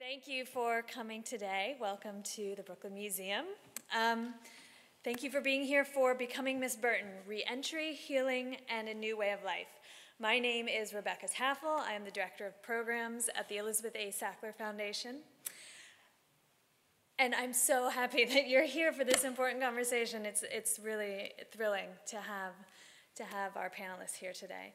Thank you for coming today. Welcome to the Brooklyn Museum. Um, thank you for being here for Becoming Miss Burton, Reentry, Healing, and a New Way of Life. My name is Rebecca Taffel. I am the Director of Programs at the Elizabeth A. Sackler Foundation. And I'm so happy that you're here for this important conversation. It's, it's really thrilling to have, to have our panelists here today.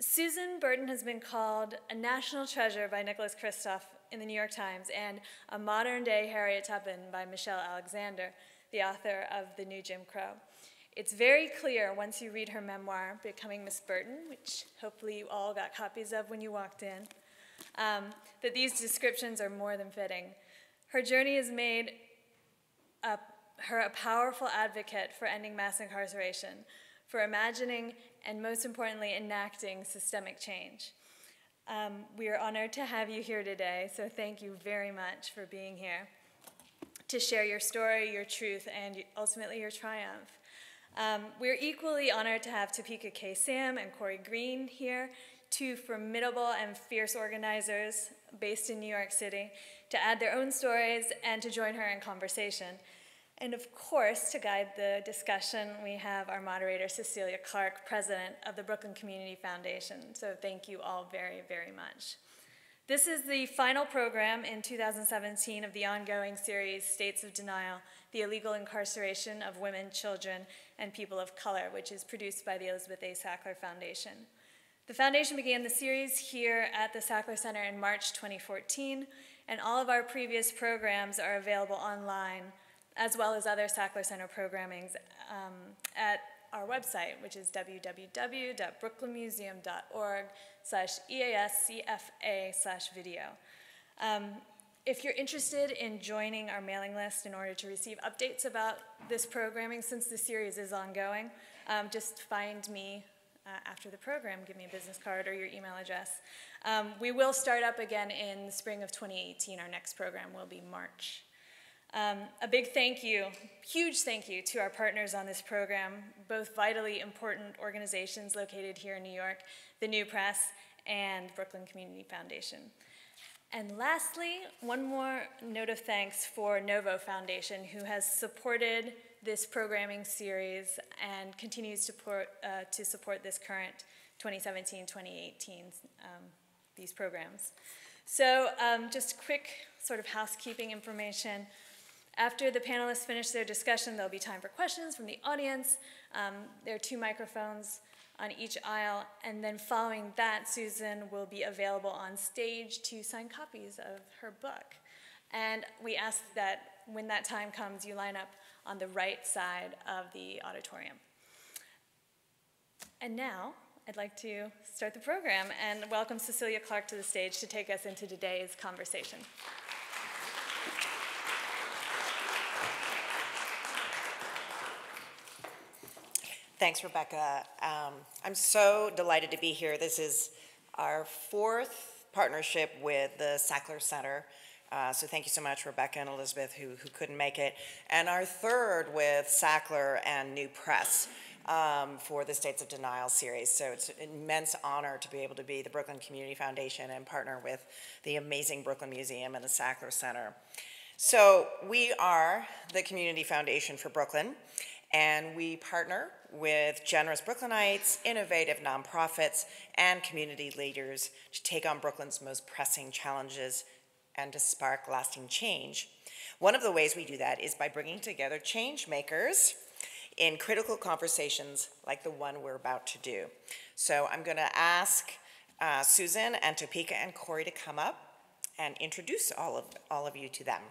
Susan Burton has been called a national treasure by Nicholas Kristof in the New York Times and a modern day Harriet Tubman by Michelle Alexander, the author of The New Jim Crow. It's very clear once you read her memoir, Becoming Miss Burton, which hopefully you all got copies of when you walked in, um, that these descriptions are more than fitting. Her journey has made a, her a powerful advocate for ending mass incarceration, for imagining and most importantly, enacting systemic change. Um, we are honored to have you here today, so thank you very much for being here to share your story, your truth, and ultimately your triumph. Um, we're equally honored to have Topeka K. Sam and Cory Greene here, two formidable and fierce organizers based in New York City, to add their own stories and to join her in conversation. And of course, to guide the discussion, we have our moderator, Cecilia Clarke, president of the Brooklyn Community Foundation. So thank you all very, very much. This is the final program in 2017 of the ongoing series, States of Denial, the Illegal Incarceration of Women, Children, and People of Color, which is produced by the Elizabeth A. Sackler Foundation. The foundation began the series here at the Sackler Center in March 2014, and all of our previous programs are available online as well as other Sackler Center programming um, at our website, which is www.brooklynmuseum.org slash EASCFA slash video. Um, if you're interested in joining our mailing list in order to receive updates about this programming, since the series is ongoing, um, just find me uh, after the program, give me a business card or your email address. Um, we will start up again in the spring of 2018. Our next program will be March. Um, a big thank you, huge thank you to our partners on this program, both vitally important organizations located here in New York, the New Press and Brooklyn Community Foundation. And lastly, one more note of thanks for Novo Foundation, who has supported this programming series and continues to, support, uh, to support this current 2017-2018, um, these programs. So um, just quick sort of housekeeping information. After the panelists finish their discussion, there'll be time for questions from the audience. Um, there are two microphones on each aisle, and then following that, Susan will be available on stage to sign copies of her book. And we ask that when that time comes, you line up on the right side of the auditorium. And now, I'd like to start the program and welcome Cecilia Clarke to the stage to take us into today's conversation. Thanks, Rebecca. Um, I'm so delighted to be here. This is our fourth partnership with the Sackler Center. Uh, so thank you so much, Rebecca and Elizabeth, who, who couldn't make it. And our third with Sackler and New Press um, for the States of Denial series. So it's an immense honor to be able to be the Brooklyn Community Foundation and partner with the amazing Brooklyn Museum and the Sackler Center. So we are the Community Foundation for Brooklyn, and we partner with generous Brooklynites, innovative nonprofits, and community leaders to take on Brooklyn's most pressing challenges and to spark lasting change. One of the ways we do that is by bringing together change makers in critical conversations like the one we're about to do. So I'm going to ask uh, Susan and Topeka and Cory to come up and introduce all of, all of you to them.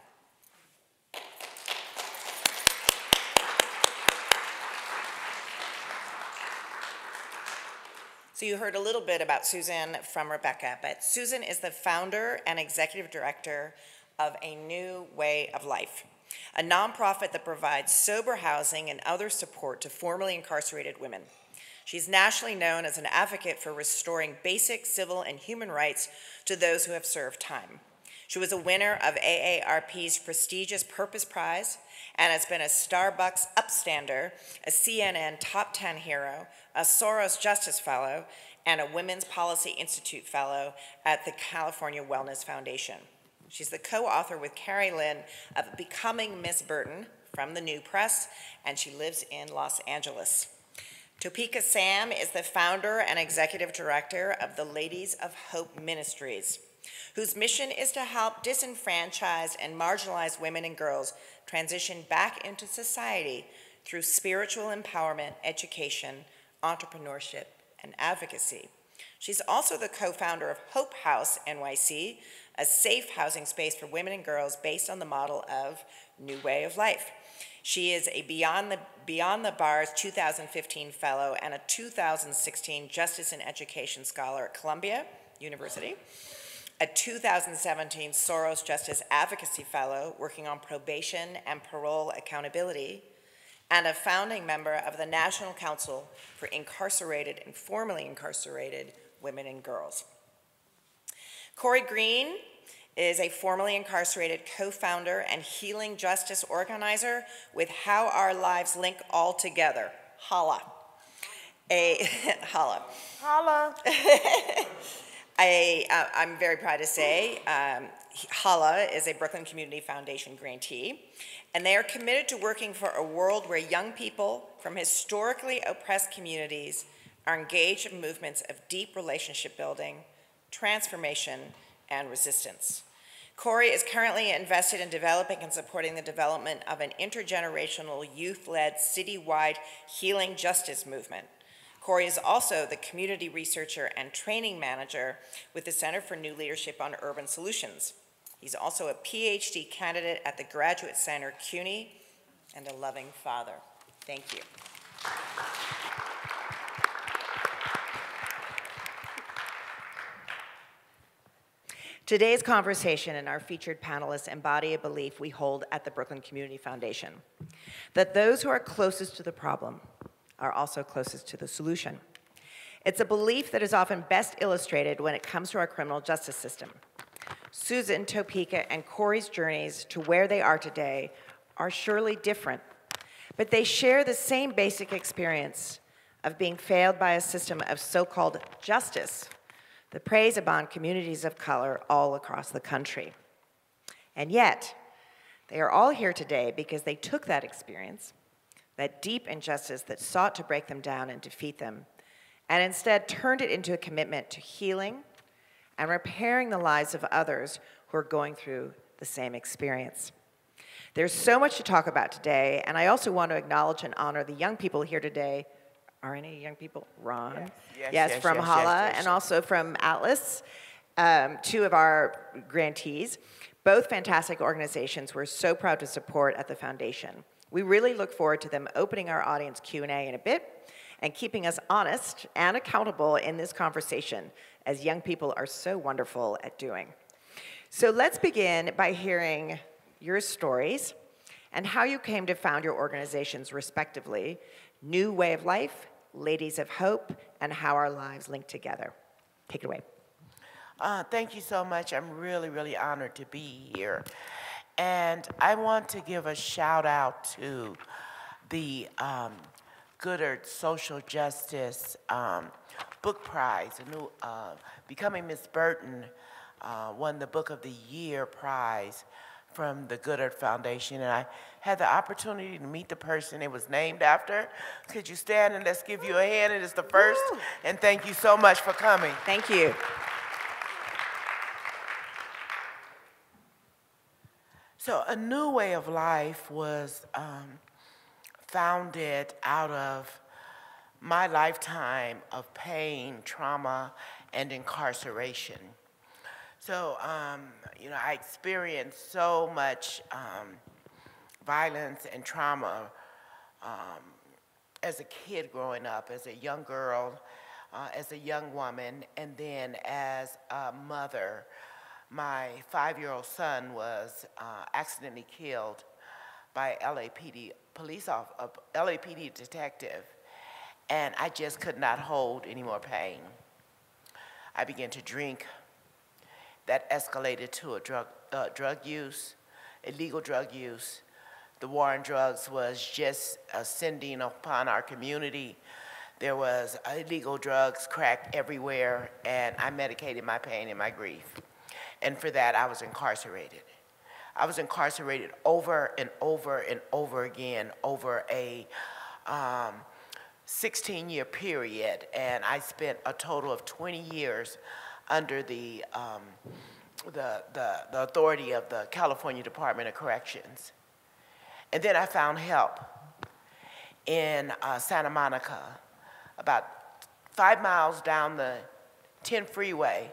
So you heard a little bit about Susan from Rebecca, but Susan is the founder and executive director of A New Way of Life, a nonprofit that provides sober housing and other support to formerly incarcerated women. She's nationally known as an advocate for restoring basic civil and human rights to those who have served time. She was a winner of AARP's prestigious Purpose Prize and has been a Starbucks upstander, a CNN Top 10 hero, a Soros Justice Fellow, and a Women's Policy Institute Fellow at the California Wellness Foundation. She's the co-author with Cari Lynn of Becoming Miss Burton from the New Press, and she lives in Los Angeles. Topeka Sam is the founder and executive director of the Ladies of Hope Ministries, whose mission is to help disenfranchised and marginalized women and girls transition back into society through spiritual empowerment, education, entrepreneurship, and advocacy. She's also the co-founder of Hope House NYC, a safe housing space for women and girls based on the model of New Way of Life. She is a Beyond the, Beyond the Bars 2015 Fellow and a 2016 Justice and Education Scholar at Columbia University, a 2017 Soros Justice Advocacy Fellow working on probation and parole accountability, and a founding member of the National Council for Incarcerated and Formerly Incarcerated Women and Girls. Cory Greene is a formerly incarcerated co-founder and healing justice organizer with How Our Lives Link All Together, Hala. A, Hala. Holla. I, I'm very proud to say um, Hala is a Brooklyn Community Foundation grantee, and they are committed to working for a world where young people from historically oppressed communities are engaged in movements of deep relationship building, transformation, and resistance. Cory is currently invested in developing and supporting the development of an intergenerational youth-led citywide healing justice movement. Cory is also the community researcher and training manager with the Center for New Leadership on Urban Solutions. He's also a PhD candidate at the Graduate Center CUNY and a loving father. Thank you. Today's conversation and our featured panelists embody a belief we hold at the Brooklyn Community Foundation, that those who are closest to the problem are also closest to the solution. It's a belief that is often best illustrated when it comes to our criminal justice system. Susan, Topeka, and Cory's journeys to where they are today are surely different, but they share the same basic experience of being failed by a system of so-called justice that preys upon communities of color all across the country. And yet, they are all here today because they took that experience, that deep injustice that sought to break them down and defeat them, and instead turned it into a commitment to healing and repairing the lives of others who are going through the same experience. There's so much to talk about today, and I also want to acknowledge and honor the young people here today are any young people? Ron? Yes, yes, yes, yes from yes, Hala and also from Atlas, um, two of our grantees. Both fantastic organizations we're so proud to support at the foundation. We really look forward to them opening our audience Q&A in a bit and keeping us honest and accountable in this conversation, as young people are so wonderful at doing. So let's begin by hearing your stories and how you came to found your organizations respectively, New Way of Life Ladies of Hope, and how our lives link together. Take it away. Uh, thank you so much. I'm really, really honored to be here. And I want to give a shout out to the um, Goddard Social Justice um, Book Prize, a new, uh, Becoming Miss Burton uh, won the Book of the Year prize from the Goddard Foundation, and I had the opportunity to meet the person it was named after. Could you stand and let's give you a hand? It is the first, Woo. and thank you so much for coming. Thank you. So, A New Way of Life was um, founded out of my lifetime of pain, trauma, and incarceration. So, um, you know, I experienced so much um, violence and trauma um, as a kid growing up, as a young girl, uh, as a young woman, and then as a mother. My five-year-old son was uh, accidentally killed by LAPD police off, uh, LAPD detective, and I just could not hold any more pain. I began to drink that escalated to a drug, uh, drug use, illegal drug use. The war on drugs was just ascending upon our community. There was illegal drugs, crack everywhere, and I medicated my pain and my grief. And for that, I was incarcerated. I was incarcerated over and over and over again over a um, 16 year period. And I spent a total of 20 years under the, um, the, the, the authority of the California Department of Corrections. And then I found help in uh, Santa Monica, about five miles down the 10 freeway,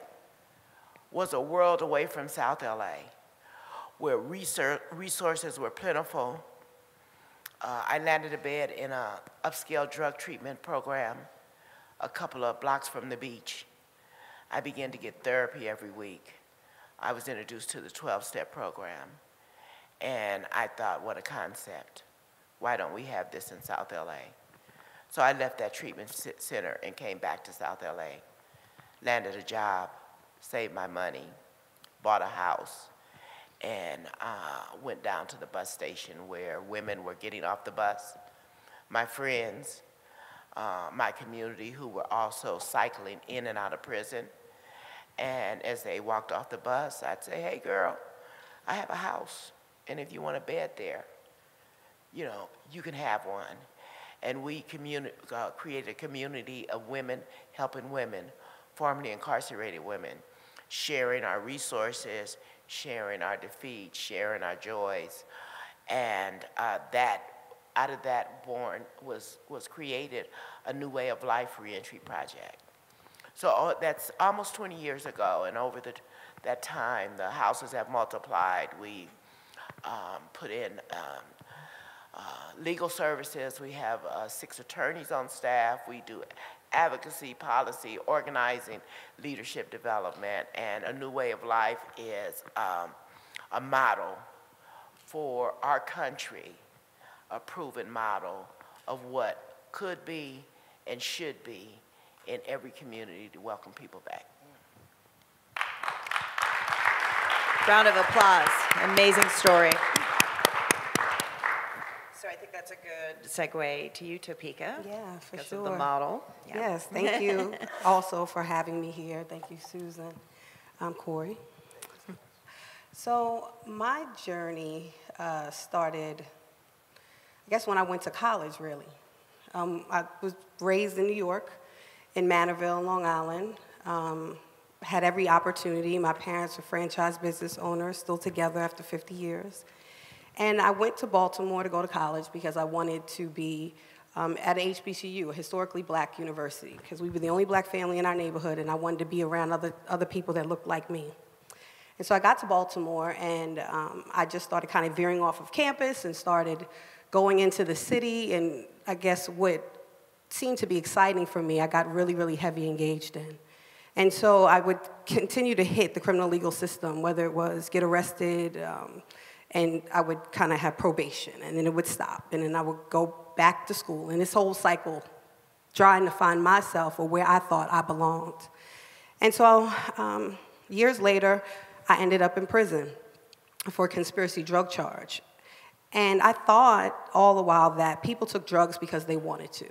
was a world away from South LA, where resources were plentiful. Uh, I landed a bed in an upscale drug treatment program a couple of blocks from the beach. I began to get therapy every week. I was introduced to the 12-step program, and I thought, what a concept. Why don't we have this in South LA? So I left that treatment center and came back to South LA, landed a job, saved my money, bought a house, and uh, went down to the bus station where women were getting off the bus. My friends, uh, my community who were also cycling in and out of prison. And as they walked off the bus, I'd say, hey girl, I have a house. And if you want a bed there, you know, you can have one. And we uh, created a community of women helping women, formerly incarcerated women, sharing our resources, sharing our defeats, sharing our joys. And uh, that, out of that born was, was created a new way of life reentry project. So uh, that's almost 20 years ago, and over the, that time, the houses have multiplied. We um, put in um, uh, legal services. We have uh, six attorneys on staff. We do advocacy, policy, organizing, leadership development, and a new way of life is um, a model for our country, a proven model of what could be and should be in every community to welcome people back. Round of applause. Amazing story. So I think that's a good segue to you, Topeka. Yeah, for because sure. of the model. Yeah. Yes, thank you also for having me here. Thank you, Susan. I'm Corey. So my journey uh, started, I guess, when I went to college, really. Um, I was raised in New York, in Manorville, Long Island. Um, had every opportunity. My parents were franchise business owners, still together after 50 years. And I went to Baltimore to go to college because I wanted to be um, at HBCU, a historically black university, because we were the only black family in our neighborhood, and I wanted to be around other, other people that looked like me. And so I got to Baltimore, and um, I just started kind of veering off of campus and started going into the city, and I guess what seemed to be exciting for me, I got really, really heavy engaged in. And so I would continue to hit the criminal legal system, whether it was get arrested, um, and I would kind of have probation, and then it would stop, and then I would go back to school, and this whole cycle, trying to find myself or where I thought I belonged. And so um, years later, I ended up in prison for a conspiracy drug charge. And I thought all the while that people took drugs because they wanted to.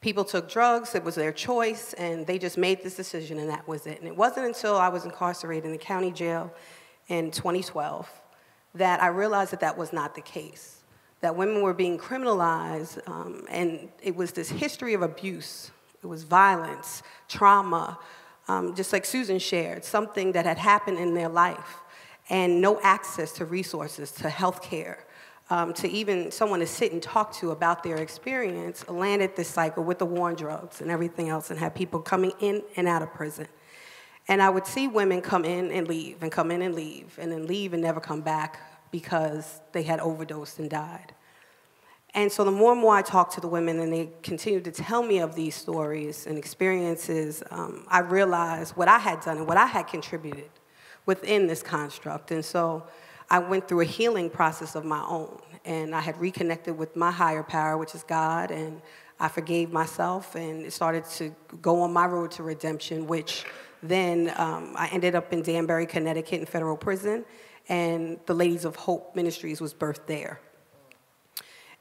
People took drugs, it was their choice, and they just made this decision, and that was it. And it wasn't until I was incarcerated in the county jail in 2012 that I realized that that was not the case. That women were being criminalized, um, and it was this history of abuse. It was violence, trauma, um, just like Susan shared, something that had happened in their life, and no access to resources, to health care, um, to even someone to sit and talk to about their experience, landed this cycle with the war on drugs and everything else, and had people coming in and out of prison. And I would see women come in and leave, and come in and leave, and then leave and never come back because they had overdosed and died. And so the more and more I talked to the women and they continued to tell me of these stories and experiences, um, I realized what I had done and what I had contributed within this construct. And so I went through a healing process of my own. And I had reconnected with my higher power, which is God, and I forgave myself and started to go on my road to redemption, which then um, I ended up in Danbury, Connecticut in federal prison, and the Ladies of Hope Ministries was birthed there.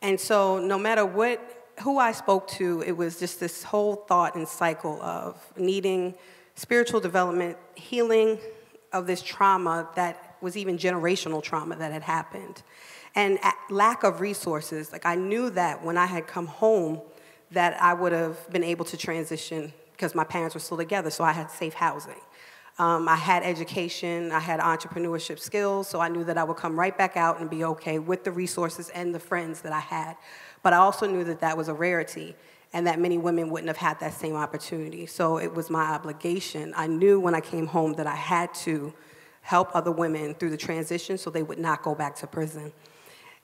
And so no matter what, who I spoke to, it was just this whole thought and cycle of needing spiritual development, healing, of this trauma that was even generational trauma that had happened. And lack of resources, like I knew that when I had come home, that I would have been able to transition because my parents were still together, so I had safe housing. Um, I had education, I had entrepreneurship skills, so I knew that I would come right back out and be okay with the resources and the friends that I had. But I also knew that that was a rarity and that many women wouldn't have had that same opportunity. So it was my obligation. I knew when I came home that I had to help other women through the transition so they would not go back to prison.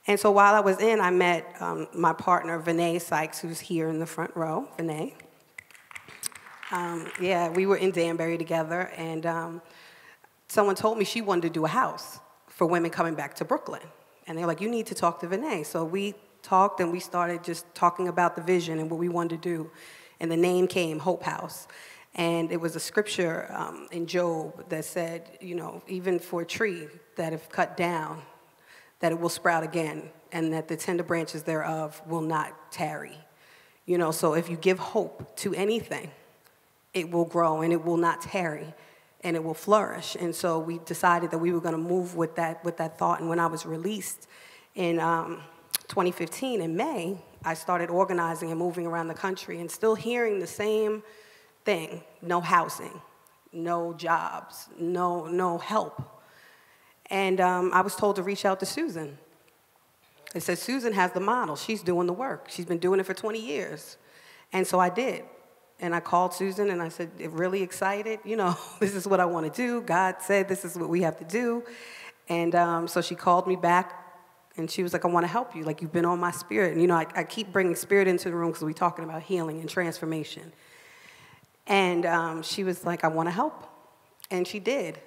And so while I was in, I met um, my partner, Vinay Sykes, who's here in the front row. Vinay. Um, yeah, we were in Danbury together, and um, someone told me she wanted to do a house for women coming back to Brooklyn. And they're like, you need to talk to Vinay. So we talked and we started just talking about the vision and what we wanted to do. And the name came Hope House. And it was a scripture um, in Job that said, you know, even for a tree that if cut down, that it will sprout again, and that the tender branches thereof will not tarry. You know, so if you give hope to anything, it will grow and it will not tarry and it will flourish. And so we decided that we were going to move with that, with that thought. And when I was released in um, 2015, in May, I started organizing and moving around the country and still hearing the same thing no housing, no jobs, no, no help. And um, I was told to reach out to Susan. It said, Susan has the model. She's doing the work. She's been doing it for 20 years. And so I did. And I called Susan and I said, really excited. You know, this is what I want to do. God said this is what we have to do. And um, so she called me back and she was like, I want to help you. Like, you've been on my spirit. And, you know, I, I keep bringing spirit into the room because we're talking about healing and transformation. And um, she was like, I want to help. And she did.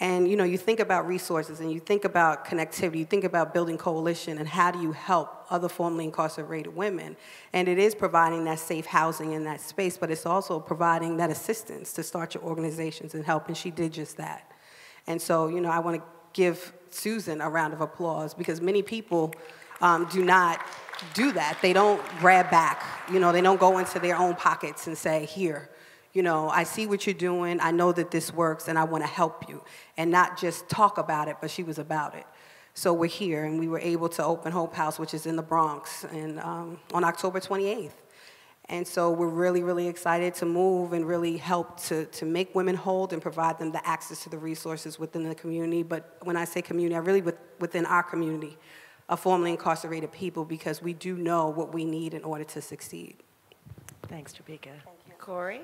And you know, you think about resources and you think about connectivity, you think about building coalition and how do you help other formerly incarcerated women. And it is providing that safe housing in that space, but it's also providing that assistance to start your organizations and help. And she did just that. And so, you know, I want to give Susan a round of applause because many people um, do not do that. They don't grab back. You know, they don't go into their own pockets and say, here, you know, I see what you're doing, I know that this works, and I want to help you. And not just talk about it, but she was about it. So we're here, and we were able to open Hope House, which is in the Bronx, and um, on October 28th. And so we're really, really excited to move and really help to, to make women hold and provide them the access to the resources within the community. But when I say community, I really with, within our community of formerly incarcerated people because we do know what we need in order to succeed. Thanks, Topeka. Thank you. Cory?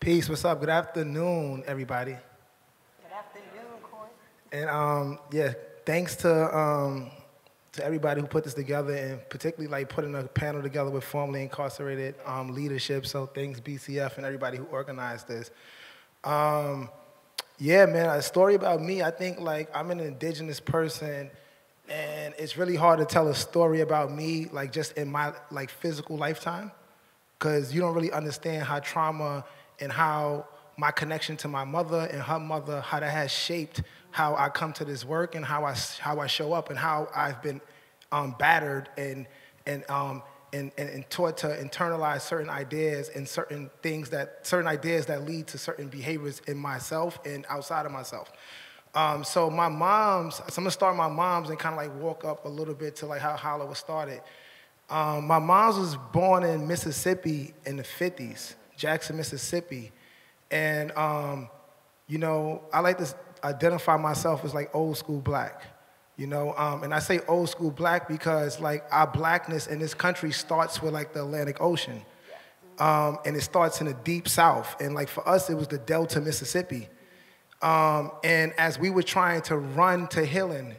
Peace. What's up? Good afternoon, everybody. Good afternoon, Cory. And um, yeah, thanks to um, to everybody who put this together, and particularly like putting a panel together with formerly incarcerated um, leadership. So thanks BCF and everybody who organized this. Um, yeah, man, a story about me. I think like I'm an indigenous person, and it's really hard to tell a story about me like just in my like physical lifetime, because you don't really understand how trauma and how my connection to my mother and her mother, how that has shaped how I come to this work and how I, how I show up and how I've been um, battered and, and, um, and, and, and, taught to internalize certain ideas and certain things that, certain ideas that lead to certain behaviors in myself and outside of myself. Um, so my mom's, so I'm gonna start my mom's and kind of like walk up a little bit to like how Holla was started. Um, my mom's was born in Mississippi in the 50s. Jackson, Mississippi. And, um, you know, I like to identify myself as like old school black, you know? Um, and I say old school black because like our blackness in this country starts with like the Atlantic Ocean. Um, and it starts in the deep south. And like for us, it was the Delta, Mississippi. Um, and as we were trying to run to healing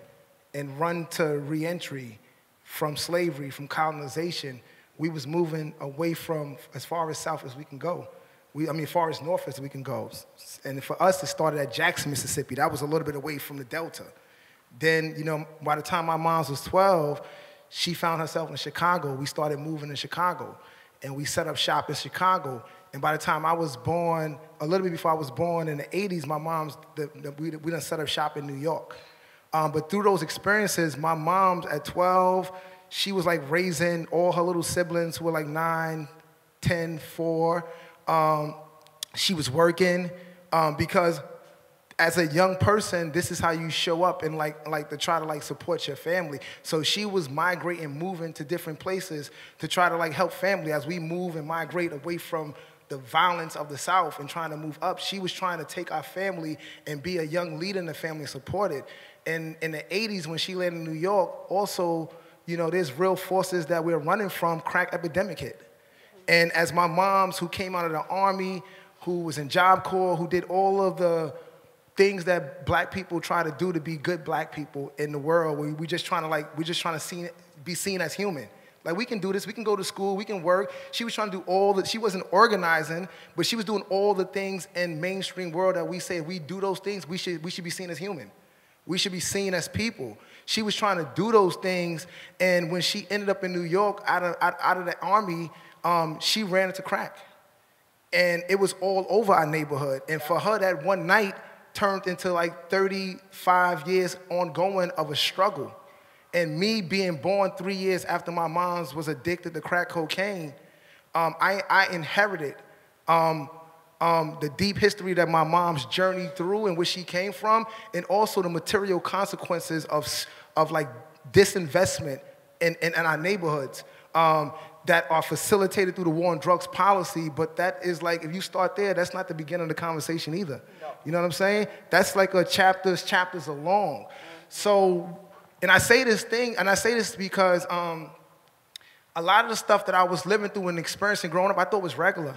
and run to reentry from slavery, from colonization, we was moving away from as far as south as we can go. We, I mean, as far as north as we can go. And for us, it started at Jackson, Mississippi. That was a little bit away from the Delta. Then, you know, by the time my mom was 12, she found herself in Chicago. We started moving to Chicago. And we set up shop in Chicago. And by the time I was born, a little bit before I was born in the 80s, my mom's, the, the, we, we done set up shop in New York. Um, but through those experiences, my mom's at 12, she was like raising all her little siblings who were like nine, 10, 4. Um, she was working um, because as a young person, this is how you show up and like like to try to like support your family. So she was migrating, moving to different places to try to like help family as we move and migrate away from the violence of the South and trying to move up. She was trying to take our family and be a young leader in the family support it. And in the 80s, when she landed in New York, also, you know, there's real forces that we're running from, crack epidemic hit. And as my moms who came out of the army, who was in Job Corps, who did all of the things that black people try to do to be good black people in the world. We, we just trying to like, we just trying to see, be seen as human. Like we can do this, we can go to school, we can work. She was trying to do all that, she wasn't organizing, but she was doing all the things in mainstream world that we say if we do those things, we should, we should be seen as human. We should be seen as people. She was trying to do those things, and when she ended up in New York out of, out, out of the army, um, she ran into crack. And it was all over our neighborhood. And for her, that one night, turned into like 35 years ongoing of a struggle. And me being born three years after my mom's was addicted to crack cocaine, um, I, I, inherited um, um, the deep history that my mom's journeyed through and where she came from, and also the material consequences of, of like disinvestment in, in, in our neighborhoods. Um, that are facilitated through the war on drugs policy, but that is like, if you start there, that's not the beginning of the conversation either. No. You know what I'm saying? That's like a chapters, chapters along. So, and I say this thing, and I say this because um, a lot of the stuff that I was living through and experiencing growing up, I thought was regular.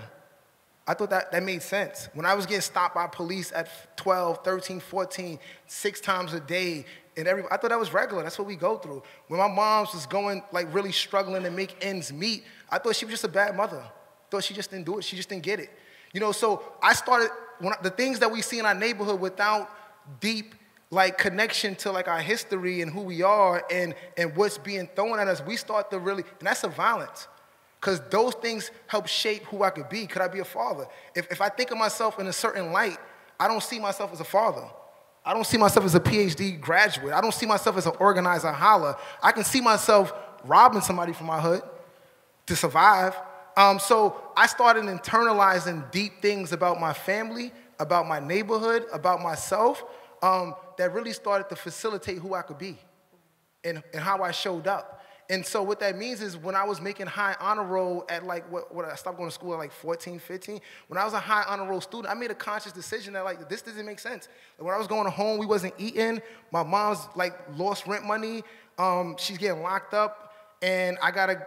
I thought that, that made sense. When I was getting stopped by police at 12, 13, 14, six times a day, and every, I thought that was regular. That's what we go through. When my mom's was going, like, really struggling to make ends meet, I thought she was just a bad mother. Thought she just didn't do it. She just didn't get it. You know, so I started, when I, the things that we see in our neighborhood without deep, like, connection to, like, our history and who we are and, and what's being thrown at us, we start to really, and that's a violence because those things help shape who I could be. Could I be a father? If, if I think of myself in a certain light, I don't see myself as a father. I don't see myself as a PhD graduate. I don't see myself as an organizer holla. I can see myself robbing somebody from my hood to survive. Um, so I started internalizing deep things about my family, about my neighborhood, about myself, um, that really started to facilitate who I could be and, and how I showed up. And so what that means is when I was making high honor roll at like, what, what I stopped going to school at like 14, 15, when I was a high honor roll student, I made a conscious decision that like, this doesn't make sense. When I was going home, we wasn't eating. My mom's like lost rent money. Um, she's getting locked up and I gotta,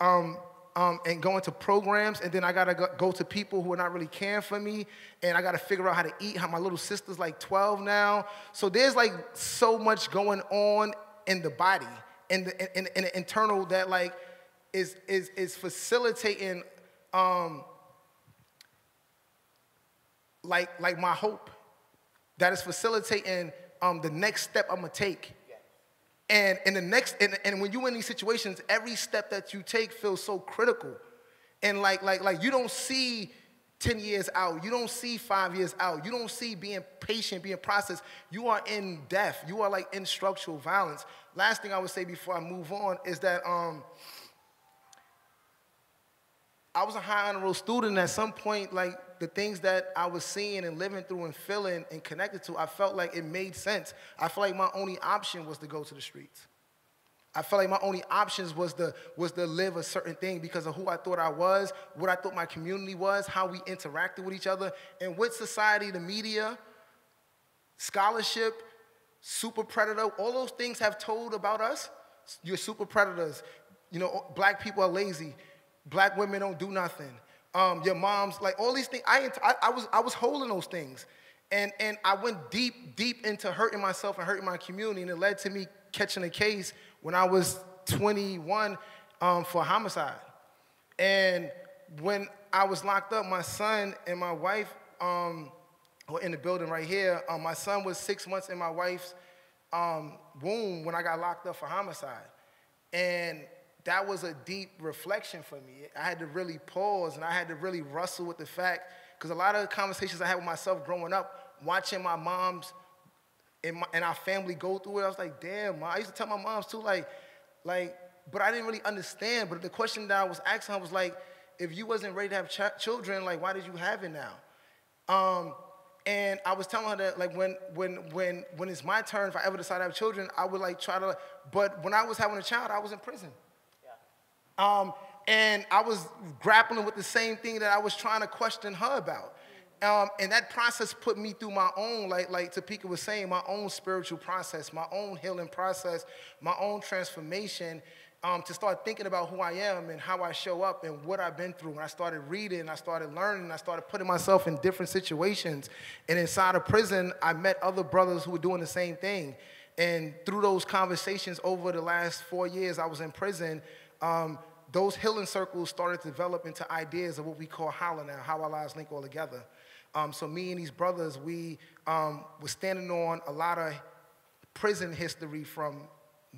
um, um, and go into programs, and then I gotta go, go, to people who are not really caring for me, and I gotta figure out how to eat. How my little sister's like 12 now, so there's like so much going on in the body in the, in, in the internal that like is, is, is facilitating um, like, like my hope. That is facilitating um, the next step I'm gonna take. And in the next, and, and when you're in these situations, every step that you take feels so critical. And like, like, like you don't see 10 years out. You don't see five years out. You don't see being patient, being processed. You are in death. You are like in structural violence. Last thing I would say before I move on is that um, I was a high honor roll student. At some point, like the things that I was seeing and living through and feeling and connected to, I felt like it made sense. I felt like my only option was to go to the streets. I felt like my only options was to, was to live a certain thing because of who I thought I was, what I thought my community was, how we interacted with each other, and what society, the media, scholarship, super predator, all those things have told about us. You're super predators. You know, black people are lazy. Black women don't do nothing. Um, your mom's like all these things. I, I, I, was, I was holding those things. And, and I went deep, deep into hurting myself and hurting my community, and it led to me catching a case when I was 21 um, for homicide. And when I was locked up, my son and my wife um, were in the building right here. Um, my son was six months in my wife's um, womb when I got locked up for homicide. And that was a deep reflection for me. I had to really pause and I had to really wrestle with the fact, because a lot of the conversations I had with myself growing up, watching my mom's and, my, and our family go through it. I was like, damn, I used to tell my moms too, like, like, but I didn't really understand. But the question that I was asking her was like, if you wasn't ready to have ch- children, like, why did you have it now? Um, and I was telling her that like when when when when it's my turn, if I ever decide to have children, I would like try to. But when I was having a child, I was in prison. Um, and I was grappling with the same thing that I was trying to question her about. Um, and that process put me through my own, like, like Topeka was saying, my own spiritual process, my own healing process, my own transformation um, to start thinking about who I am and how I show up and what I've been through. And I started reading, I started learning, I started putting myself in different situations. And inside of prison, I met other brothers who were doing the same thing. And through those conversations over the last four years I was in prison, um, those healing circles started to develop into ideas of what we call Holla now, how our lives link all together. Um, so me and these brothers, we um, were standing on a lot of prison history from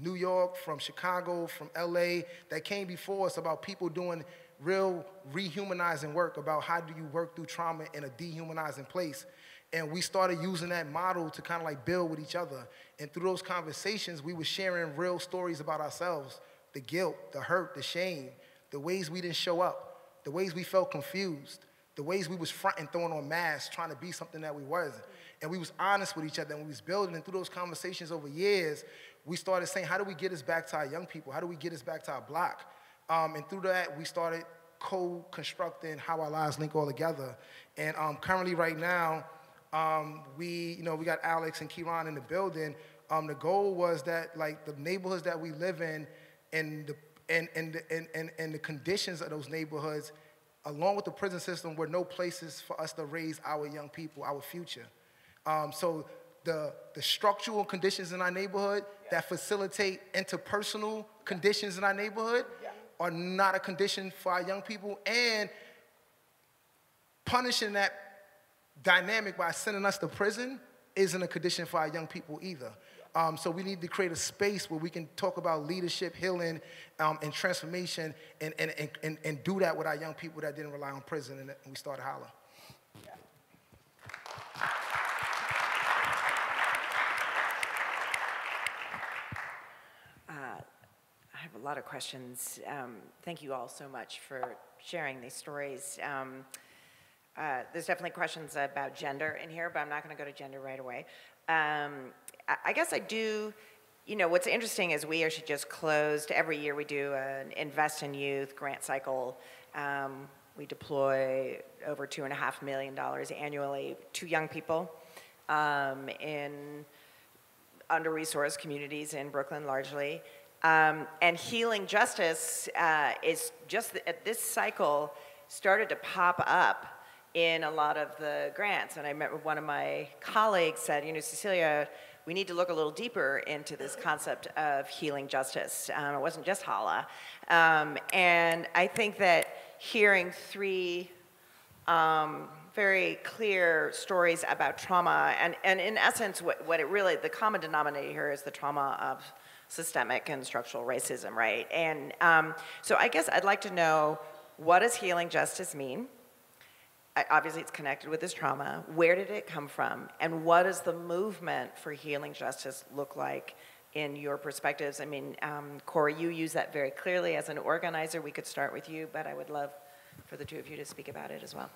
New York, from Chicago, from LA, that came before us about people doing real rehumanizing work about how do you work through trauma in a dehumanizing place. And we started using that model to kind of like build with each other. And through those conversations, we were sharing real stories about ourselves the guilt, the hurt, the shame, the ways we didn't show up, the ways we felt confused, the ways we was fronting, throwing on masks, trying to be something that we wasn't. And we was honest with each other and we was building. And through those conversations over years, we started saying, how do we get this back to our young people? How do we get this back to our block? Um, and through that, we started co-constructing how our lives link all together. And um, currently right now, um, we, you know, we got Alex and Kieran in the building. Um, the goal was that like the neighborhoods that we live in and the, and, and, and, and, and the conditions of those neighborhoods, along with the prison system, were no places for us to raise our young people, our future. Um, so the, the structural conditions in our neighborhood yeah. that facilitate interpersonal conditions in our neighborhood yeah. are not a condition for our young people. And punishing that dynamic by sending us to prison isn't a condition for our young people either. Um, so we need to create a space where we can talk about leadership, healing, um, and transformation, and, and, and, and, do that with our young people that didn't rely on prison, and, we started Holla. Uh, I have a lot of questions. Um, thank you all so much for sharing these stories. Uh, there's definitely questions about gender in here, but I'm not going to go to gender right away. Um, I guess I do, you know, what's interesting is we actually just closed, every year we do an Invest in Youth grant cycle. Um, we deploy over two and a half million dollars annually to young people um, in under-resourced communities in Brooklyn largely. Um, and healing justice uh, is just at this cycle started to pop up in a lot of the grants. And I remember one of my colleagues said, you know, Cecilia, we need to look a little deeper into this concept of healing justice. Um, it wasn't just HALA. Um, and I think that hearing three um, very clear stories about trauma, and, and in essence, what, what it really, the common denominator here is the trauma of systemic and structural racism, right? And um, so I guess I'd like to know what does healing justice mean? Obviously it's connected with this trauma. Where did it come from? And what does the movement for healing justice look like in your perspectives? I mean, um, Cory, you use that very clearly as an organizer. We could start with you, but I would love for the two of you to speak about it as well.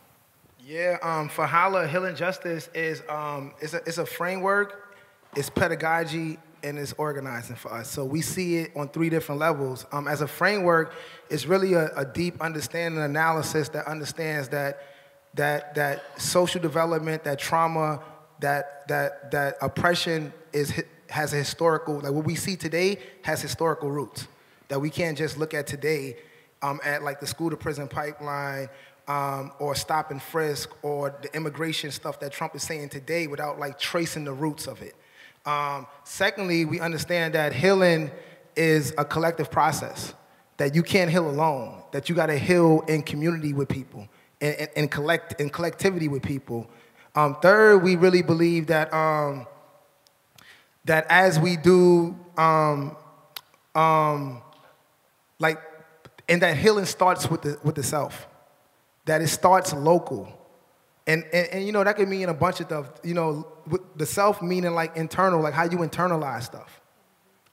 Yeah, um, for HALA, healing justice is um, it's, a, it's a framework, it's pedagogy, and it's organizing for us. So we see it on three different levels. Um, as a framework, it's really a, a deep understanding analysis that understands that that, that social development, that trauma, that, that, that oppression is, has a historical, like what we see today has historical roots that we can't just look at today um, at like the school to prison pipeline um, or stop and frisk or the immigration stuff that Trump is saying today without like tracing the roots of it. Um, secondly, we understand that healing is a collective process, that you can't heal alone, that you gotta heal in community with people and, and, collect, and collectivity with people. Um, third, we really believe that, um, that as we do, um, um, like, and that healing starts with the, with the self, that it starts local. And, and, and, you know, that could mean a bunch of stuff. You know, with the self meaning like internal, like how you internalize stuff.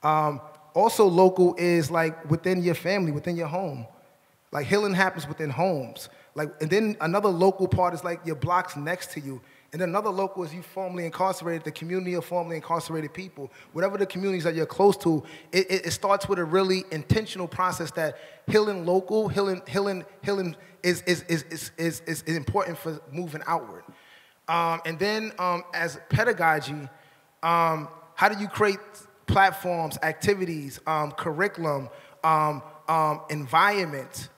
Um, also, local is like within your family, within your home. Like healing happens within homes Like, and then another local part is like your blocks next to you. And then another local is you formerly incarcerated, the community of formerly incarcerated people. Whatever the communities that you're close to, it, it, it starts with a really intentional process that healing local, healing, healing, healing is, is, is, is, is, is important for moving outward. Um, and then um, as pedagogy, um, how do you create platforms, activities, um, curriculum, um, um, environment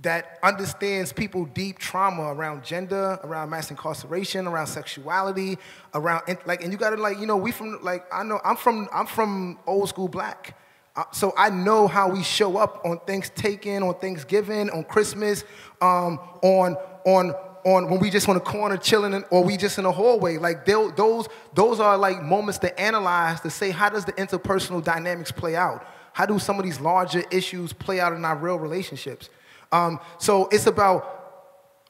that understands people deep trauma around gender, around mass incarceration, around sexuality, around like, and you gotta like, you know, we from like, I know I'm from I'm from old school black, uh, so I know how we show up on Thanksgiving, on Thanksgiving, on Christmas, um, on on on when we just on the corner chilling, or we just in the hallway. Like those those are like moments to analyze to say how does the interpersonal dynamics play out? How do some of these larger issues play out in our real relationships? Um, so it's about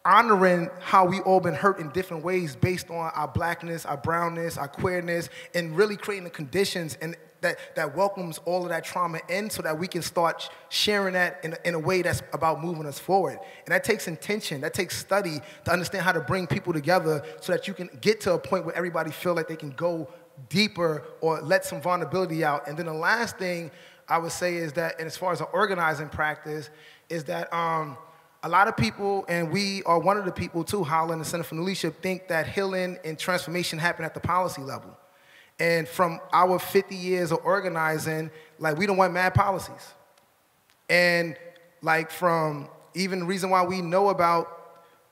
honoring how we all been hurt in different ways based on our blackness, our brownness, our queerness, and really creating the conditions and that, that welcomes all of that trauma in so that we can start sharing that in, in a way that's about moving us forward. And that takes intention, that takes study to understand how to bring people together so that you can get to a point where everybody feel like they can go deeper or let some vulnerability out. And then the last thing I would say is that, and as far as an organizing practice, is that um, a lot of people, and we are one of the people too, HOLLA, the Center for New Leadership, think that healing and transformation happen at the policy level. And from our 50 years of organizing, like we don't want mad policies. And like from even the reason why we know about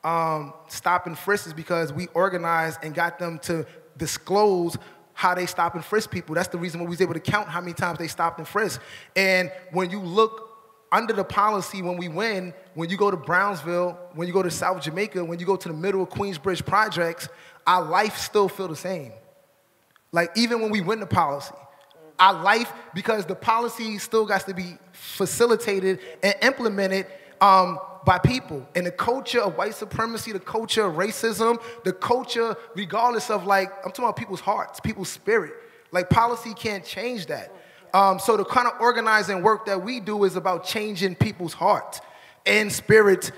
um, stop and frisk is because we organized and got them to disclose how they stop and frisk people. That's the reason why we was able to count how many times they stopped and frisk. And when you look under the policy when we win, when you go to Brownsville, when you go to South Jamaica, when you go to the middle of Queensbridge projects, our life still feel the same. Like even when we win the policy, our life, because the policy still got to be facilitated and implemented um, by people. And the culture of white supremacy, the culture of racism, the culture, regardless of like, I'm talking about people's hearts, people's spirit. Like policy can't change that. Um, so the kind of organizing work that we do is about changing people's hearts and spirits.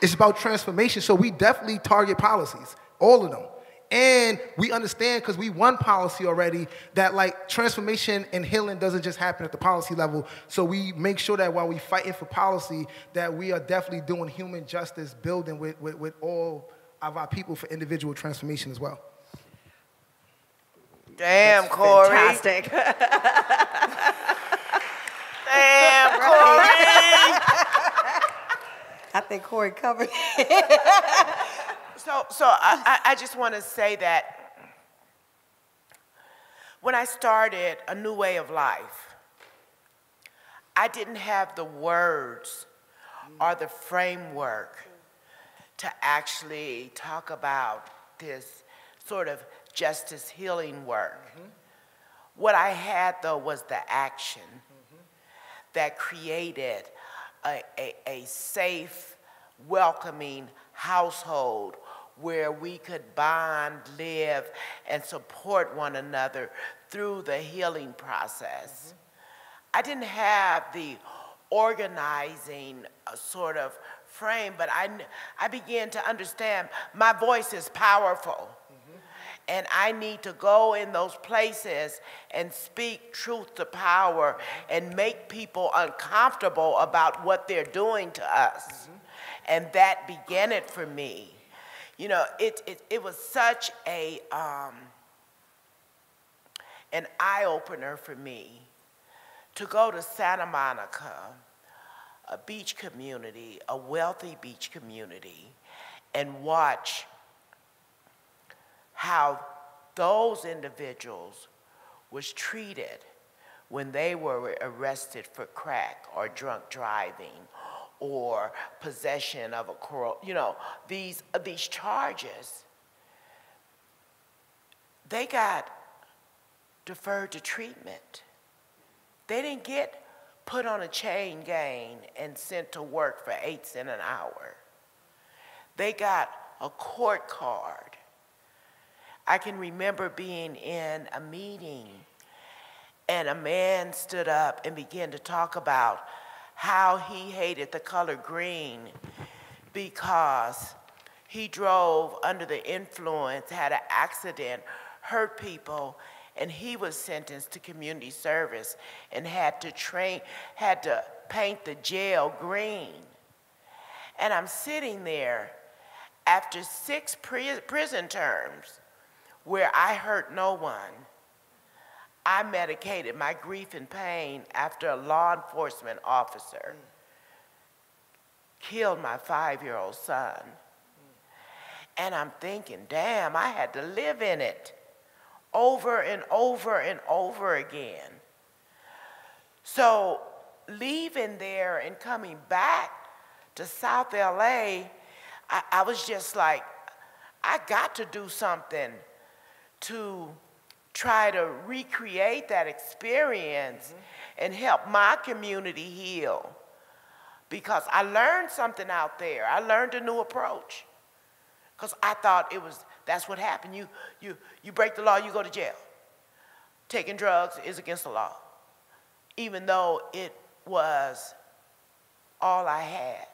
It's about transformation. So we definitely target policies, all of them. And we understand because we won policy already that like transformation and healing doesn't just happen at the policy level. So we make sure that while we're fighting for policy, that we are definitely doing human justice building with, with, with all of our people for individual transformation as well. Damn, Cory. Fantastic. Damn, Cory. I think Cory covered it. So, so I, I just want to say that when I started a new way of life, I didn't have the words or the framework to actually talk about this sort of justice healing work. Mm -hmm. What I had, though, was the action mm -hmm. that created a, a, a safe, welcoming household where we could bond, live, and support one another through the healing process. Mm -hmm. I didn't have the organizing uh, sort of frame, but I, I began to understand my voice is powerful and I need to go in those places and speak truth to power and make people uncomfortable about what they're doing to us. Mm -hmm. And that began it for me. You know, it, it, it was such a, um, an eye opener for me to go to Santa Monica, a beach community, a wealthy beach community, and watch how those individuals was treated when they were arrested for crack or drunk driving or possession of a, you know, these, these charges, they got deferred to treatment. They didn't get put on a chain gang and sent to work for eight cents an hour. They got a court card I can remember being in a meeting and a man stood up and began to talk about how he hated the color green because he drove under the influence, had an accident, hurt people, and he was sentenced to community service and had to train, had to paint the jail green. And I'm sitting there after six pri- prison terms where I hurt no one. I medicated my grief and pain after a law enforcement officer killed my five year old son. And I'm thinking, damn, I had to live in it over and over and over again. So leaving there and coming back to South LA, I, I was just like, I got to do something to try to recreate that experience mm -hmm. and help my community heal. Because I learned something out there. I learned a new approach. Because I thought it was, that's what happened. You, you, you break the law, you go to jail. Taking drugs is against the law. Even though it was all I had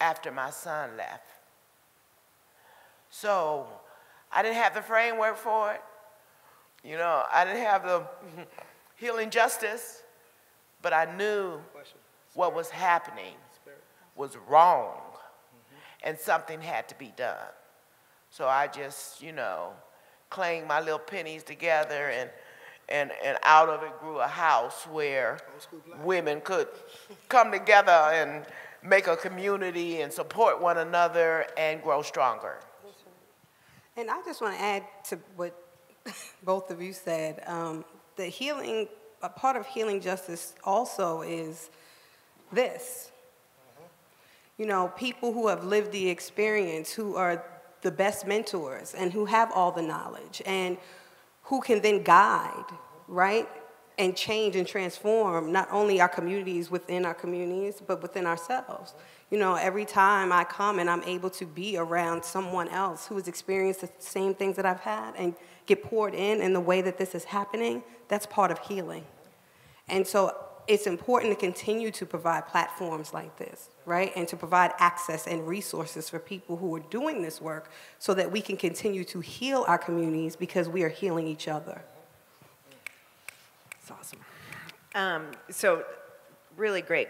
after my son left. So I didn't have the framework for it. You know, I didn't have the healing justice, but I knew what was happening was wrong and something had to be done. So I just, you know, clanged my little pennies together and and, and out of it grew a house where women could come together and make a community and support one another and grow stronger. And I just want to add to what both of you said. Um, the healing, a part of healing justice also is this. You know, people who have lived the experience, who are the best mentors, and who have all the knowledge, and who can then guide, right? And change and transform not only our communities within our communities, but within ourselves. You know, every time I come and I'm able to be around someone else who has experienced the same things that I've had and get poured in in the way that this is happening, that's part of healing. And so it's important to continue to provide platforms like this, right? And to provide access and resources for people who are doing this work so that we can continue to heal our communities because we are healing each other. It's awesome. Um, so, really great.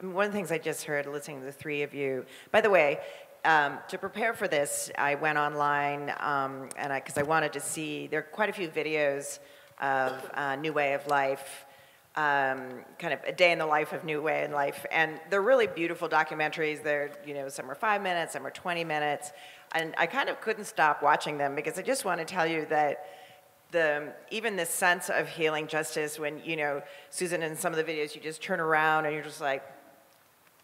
One of the things I just heard listening to the three of you, by the way, um, to prepare for this, I went online um, and I, because I, wanted to see, there are quite a few videos of uh, New Way of Life, um, kind of a day in the life of New Way in Life, and they're really beautiful documentaries. They're, you know, some are five minutes, some are 20 minutes, and I kind of couldn't stop watching them because I just want to tell you that the, even the sense of healing justice when, you know, Susan, in some of the videos, you just turn around and you're just like,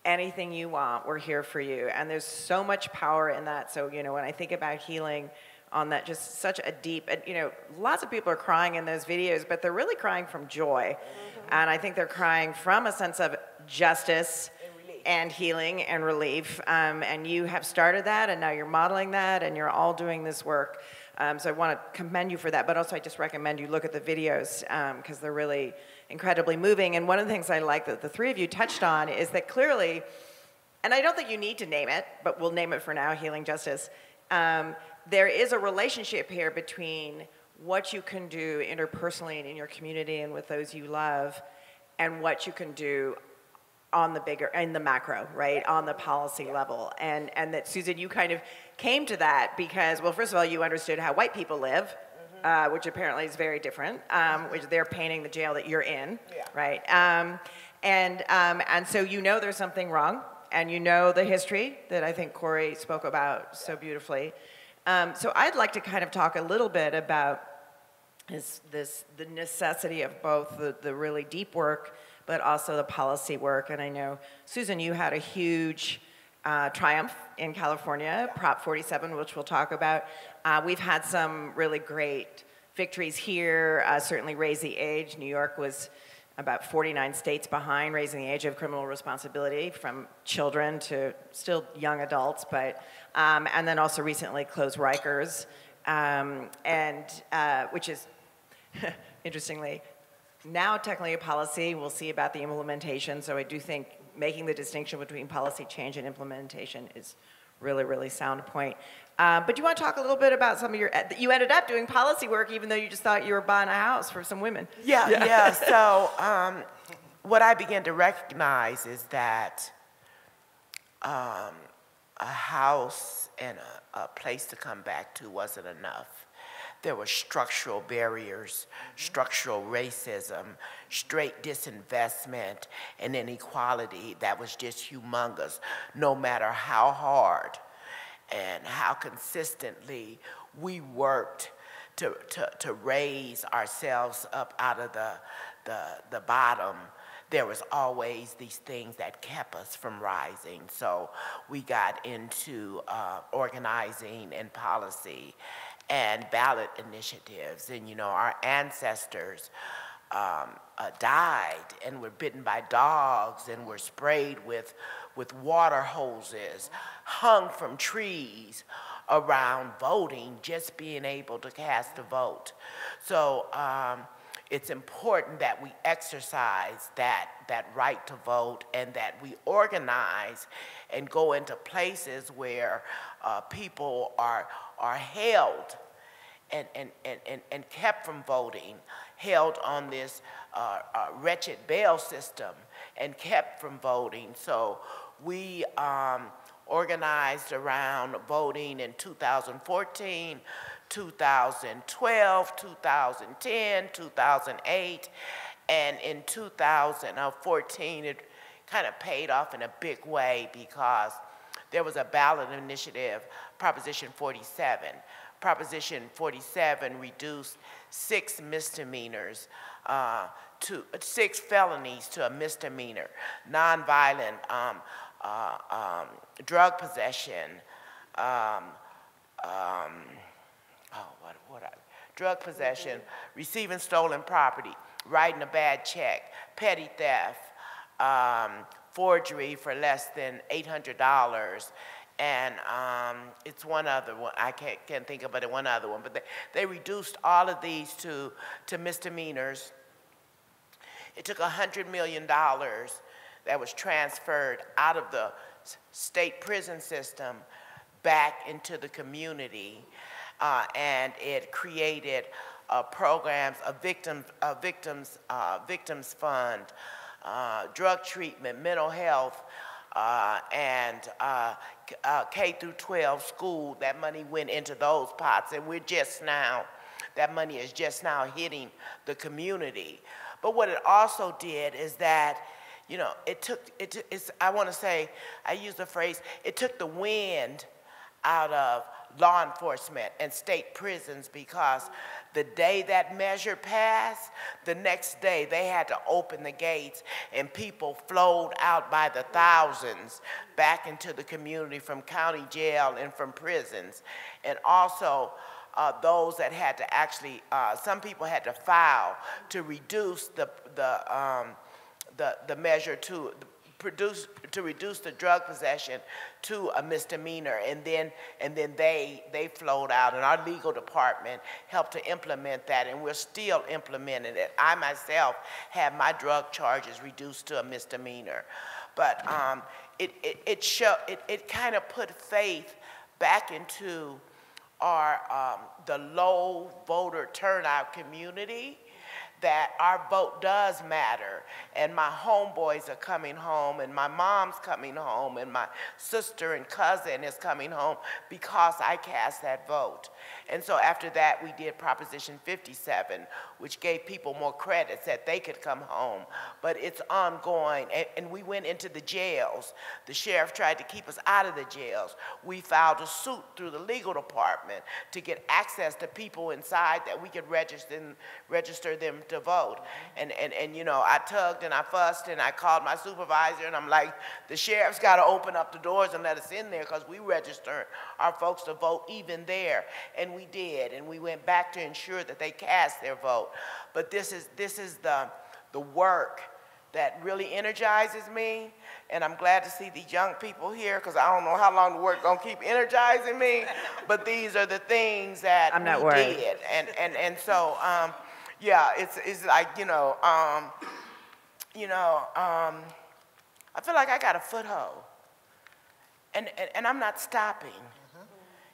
anything you want, we're here for you. And there's so much power in that. So, you know, when I think about healing on that, just such a deep, and, you know, lots of people are crying in those videos, but they're really crying from joy. Mm-hmm. And I think they're crying from a sense of justice and healing and relief. Um, and you have started that, and now you're modeling that, and you're all doing this work. Um, so I want to commend you for that, but also I just recommend you look at the videos because um, they're really incredibly moving. And one of the things I like that the three of you touched on is that clearly, and I don't think you need to name it, but we'll name it for now Healing Justice. Um, there is a relationship here between what you can do interpersonally and in your community and with those you love, and what you can do on the bigger in the macro right on the policy level and and that susan you kind of came to that because well first of all you understood how white people live uh, which apparently is very different, um, which they're painting the jail that you're in, yeah. right? Um, and, um, and so you know there's something wrong, and you know the history that I think Cory spoke about so beautifully. Um, so I'd like to kind of talk a little bit about this, this the necessity of both the, the really deep work, but also the policy work. And I know, Susan, you had a huge uh, triumph in California, Prop 47, which we'll talk about. Uh, we've had some really great victories here, uh, certainly raise the age. New York was about 49 states behind raising the age of criminal responsibility from children to still young adults, but, um, and then also recently closed Rikers, um, and, uh, which is, interestingly, now technically a policy. We'll see about the implementation, so I do think making the distinction between policy change and implementation is really, really sound point. Uh, but you want to talk a little bit about some of your, you ended up doing policy work even though you just thought you were buying a house for some women. Yeah, yeah. so um, what I began to recognize is that um, a house and a, a place to come back to wasn't enough. There were structural barriers, structural racism, straight disinvestment, and inequality that was just humongous, no matter how hard and how consistently we worked to, to, to raise ourselves up out of the, the, the bottom there was always these things that kept us from rising. So we got into uh, organizing and policy and ballot initiatives. And, you know, our ancestors um, uh, died and were bitten by dogs and were sprayed with, with water hoses, hung from trees around voting, just being able to cast a vote. So um, it's important that we exercise that, that right to vote and that we organize and go into places where uh, people are, are held and, and, and, and, kept from voting, held on this uh, uh, wretched bail system and kept from voting. So we um, organized around voting in 2014, 2012, 2010, 2008, and in 2014 it kind of paid off in a big way because there was a ballot initiative, Proposition 47. Proposition 47 reduced six misdemeanors uh, to six felonies to a misdemeanor, nonviolent um, uh, um, drug possession, um, um oh, what, what I, drug possession, receiving stolen property, writing a bad check, petty theft, um, forgery for less than $800, and um, it's one other one. I can't, can't think of it, one other one. But they, they reduced all of these to, to misdemeanors. It took $100 million that was transferred out of the state prison system back into the community. Uh, and it created uh, programs, a victims, a victims, uh, victims fund, uh, drug treatment, mental health, uh, and uh, uh, K through 12 school, that money went into those pots, and we're just now, that money is just now hitting the community. But what it also did is that, you know, it took, it, it's, I want to say, I use the phrase, it took the wind out of law enforcement and state prisons because the day that measure passed, the next day they had to open the gates and people flowed out by the thousands back into the community from county jail and from prisons. And also, uh, those that had to actually, uh, some people had to file to reduce the, the, um, the, the measure to, produce, to reduce the drug possession to a misdemeanor, and then and then they they flowed out, and our legal department helped to implement that, and we're still implementing it. I myself have my drug charges reduced to a misdemeanor, but um, it it it show it, it kind of put faith back into our um, the low voter turnout community that our vote does matter. And my homeboys are coming home, and my mom's coming home, and my sister and cousin is coming home because I cast that vote. And so after that, we did Proposition 57, which gave people more credits that they could come home. But it's ongoing, and, and we went into the jails. The sheriff tried to keep us out of the jails. We filed a suit through the legal department to get access to people inside that we could register, register them to vote. And, and, and you know, I tugged and I fussed and I called my supervisor and I'm like, the sheriff's got to open up the doors and let us in there because we registered our folks to vote even there. And we did. And we went back to ensure that they cast their vote. But this is, this is the, the work that really energizes me. And I'm glad to see these young people here because I don't know how long the work gonna keep energizing me. But these are the things that I'm not we worried. did. And, and, and so, um, yeah, it's, it's like, you know, um, you know, um, I feel like I got a foothold. And, and, and I'm not stopping.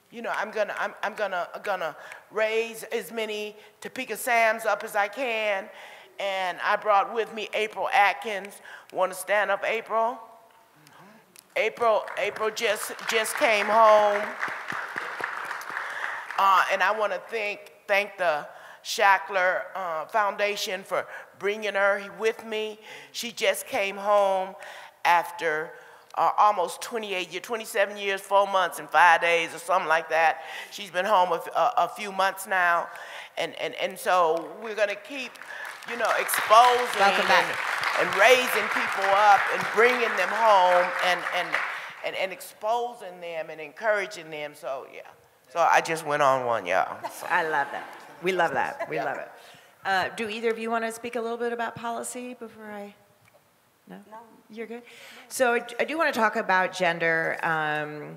You know, I'm gonna, I'm, I'm gonna, gonna raise as many Topeka Sams up as I can. And I brought with me April Atkins. Want to stand up, April? April, April just, just came home. Uh, and I want to thank, thank the Sackler uh, Foundation for bringing her with me. She just came home after uh, almost 28 years, 27 years, four months and five days or something like that. She's been home a, a, a few months now. And, and, and so we're going to keep, you know, exposing and, and raising people up and bringing them home and, and, and, and exposing them and encouraging them. So, yeah. So I just went on one, y'all. So. I love that. We love that. We love it. Uh, do either of you want to speak a little bit about policy before I? No? No. You're good? So I, do want to talk about gender um,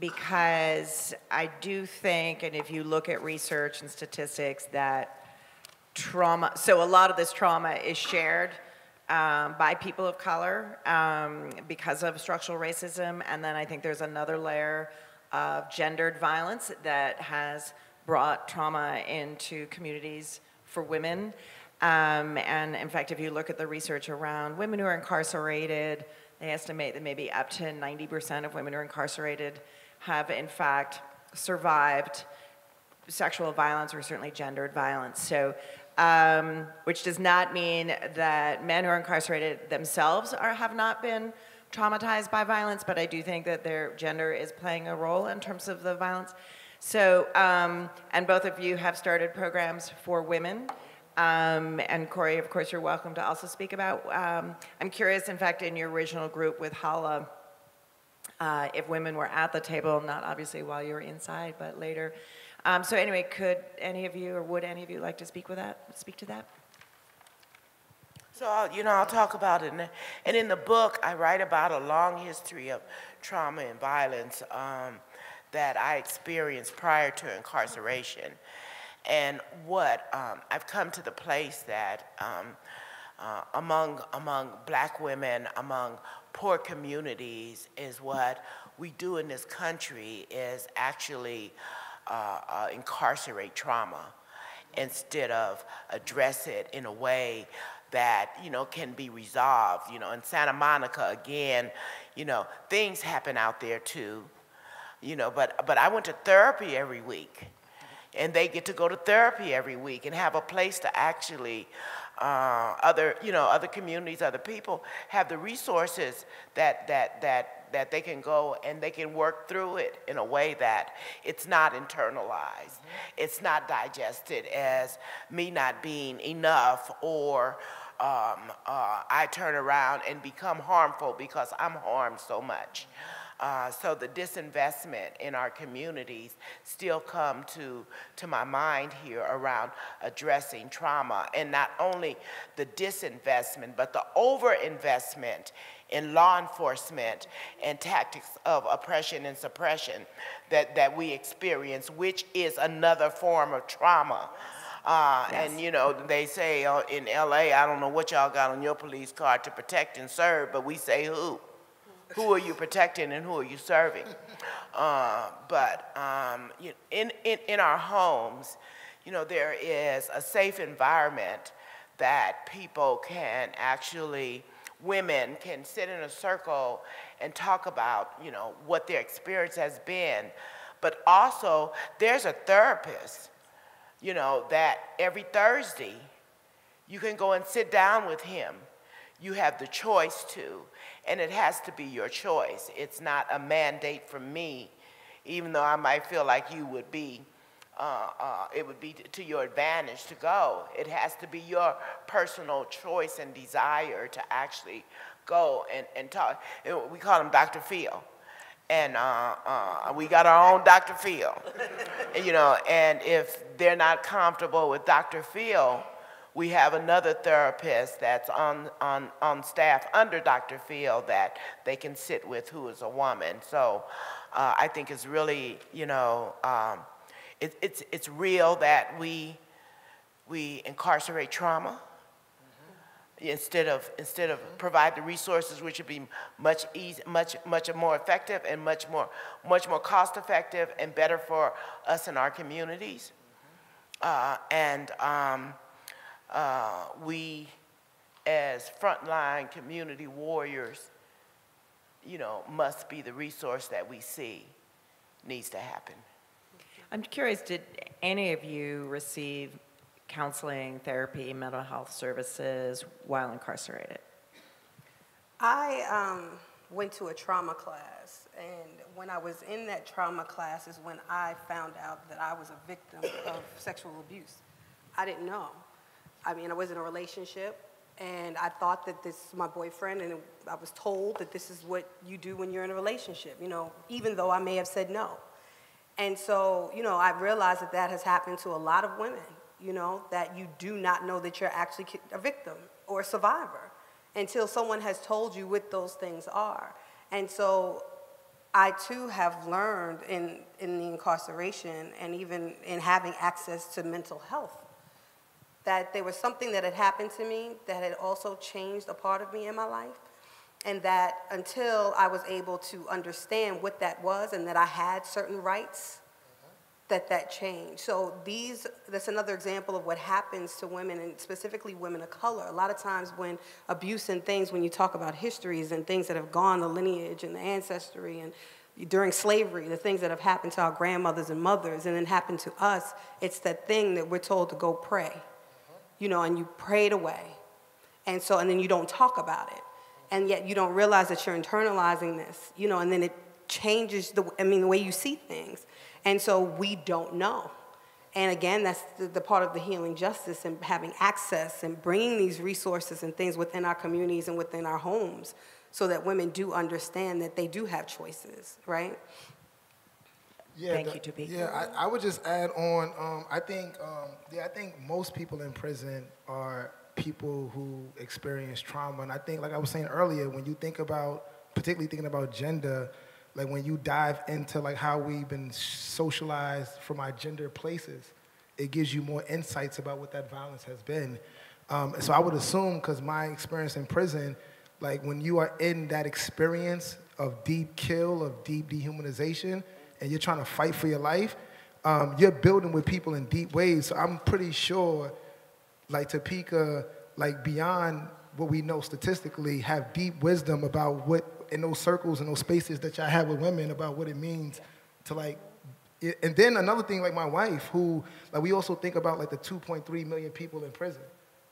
because I do think, and if you look at research and statistics, that trauma, so a lot of this trauma is shared um, by people of color um, because of structural racism. And then I think there's another layer of gendered violence that has brought trauma into communities for women. Um, and in fact, if you look at the research around women who are incarcerated, they estimate that maybe up to 90% of women who are incarcerated have, in fact, survived sexual violence or certainly gendered violence. So, um, which does not mean that men who are incarcerated themselves are, have not been traumatized by violence, but I do think that their gender is playing a role in terms of the violence. So, um, and both of you have started programs for women. Um, and Cory, of course, you're welcome to also speak about. Um, I'm curious, in fact, in your original group with HOLLA, uh, if women were at the table, not obviously while you were inside, but later. Um, so anyway, could any of you, or would any of you like to speak with that? Speak to that? So, you know, I'll talk about it. And in the book, I write about a long history of trauma and violence um, that I experienced prior to incarceration. And what um, I've come to the place that um, uh, among, among black women, among poor communities, is what we do in this country is actually uh, uh, incarcerate trauma instead of address it in a way that, you know, can be resolved. You know, in Santa Monica, again, you know, things happen out there too, you know, but, but I went to therapy every week. And they get to go to therapy every week and have a place to actually uh, other, you know, other communities, other people have the resources that, that, that, that they can go and they can work through it in a way that it's not internalized. It's not digested as me not being enough or um, uh, I turn around and become harmful because I'm harmed so much. Uh, so the disinvestment in our communities still come to, to my mind here around addressing trauma. And not only the disinvestment, but the overinvestment in law enforcement and tactics of oppression and suppression that, that we experience, which is another form of trauma. Uh, yes. And you know, they say uh, in LA, I don't know what y'all got on your police card to protect and serve, but we say who? Who are you protecting and who are you serving? Uh, but um, you in, in, in our homes, you know, there is a safe environment that people can actually, women can sit in a circle and talk about, you know, what their experience has been. But also, there's a therapist, you know, that every Thursday you can go and sit down with him. You have the choice to and it has to be your choice. It's not a mandate from me, even though I might feel like you would be, uh, uh, it would be to your advantage to go. It has to be your personal choice and desire to actually go and, and talk. We call him Dr. Phil. And uh, uh, we got our own Dr. Phil. you know, and if they're not comfortable with Dr. Phil, we have another therapist that's on, on, on staff under Dr. Phil that they can sit with who is a woman. So uh, I think it's really, you know, um, it, it's, it's real that we, we incarcerate trauma. instead of instead of provide the resources which would be much easy, much much more effective and much more much more cost effective and better for us and our communities. Uh, and um, uh, we, as frontline community warriors, you know, must be the resource that we see needs to happen. I'm curious, did any of you receive counseling, therapy, mental health services while incarcerated? I um, went to a trauma class, and when I was in that trauma class is when I found out that I was a victim of sexual abuse. I didn't know. I mean, I was in a relationship, and I thought that this is my boyfriend, and I was told that this is what you do when you're in a relationship, you know, even though I may have said no. And so, you know, I realized that that has happened to a lot of women, you know, that you do not know that you're actually a victim or a survivor until someone has told you what those things are. And so I too have learned in, in the incarceration and even in having access to mental health that there was something that had happened to me that had also changed a part of me in my life. And that until I was able to understand what that was and that I had certain rights, that that changed. So these, that's another example of what happens to women and specifically women of color. A lot of times when abuse and things, when you talk about histories and things that have gone, the lineage and the ancestry and during slavery, the things that have happened to our grandmothers and mothers and then happened to us, it's that thing that we're told to go pray, you know, and you pray it away. And so, and then you don't talk about it. And yet you don't realize that you're internalizing this, you know, and then it changes the, I mean, the way you see things. And so we don't know. And again, that's the, the, part of the healing justice and having access and bringing these resources and things within our communities and within our homes so that women do understand that they do have choices, right? Yeah, Thank the- you, Topeka. Yeah, I, I would just add on. Um, I think, um, yeah, I think most people in prison are people who experience trauma, and I think, like I was saying earlier, when you think about, particularly thinking about gender, like when you dive into like how we've been socialized from our gender places, it gives you more insights about what that violence has been. Um, so I would assume, because my experience in prison, like when you are in that experience of deep kill, of deep dehumanization, and you're trying to fight for your life, um, you're building with people in deep ways. So I'm pretty sure, like Topeka, like beyond what we know statistically, have deep wisdom about what in those circles and those spaces that y'all have with women about what it means to like it- and then another thing like my wife who like we also think about like the 2.3 million people in prison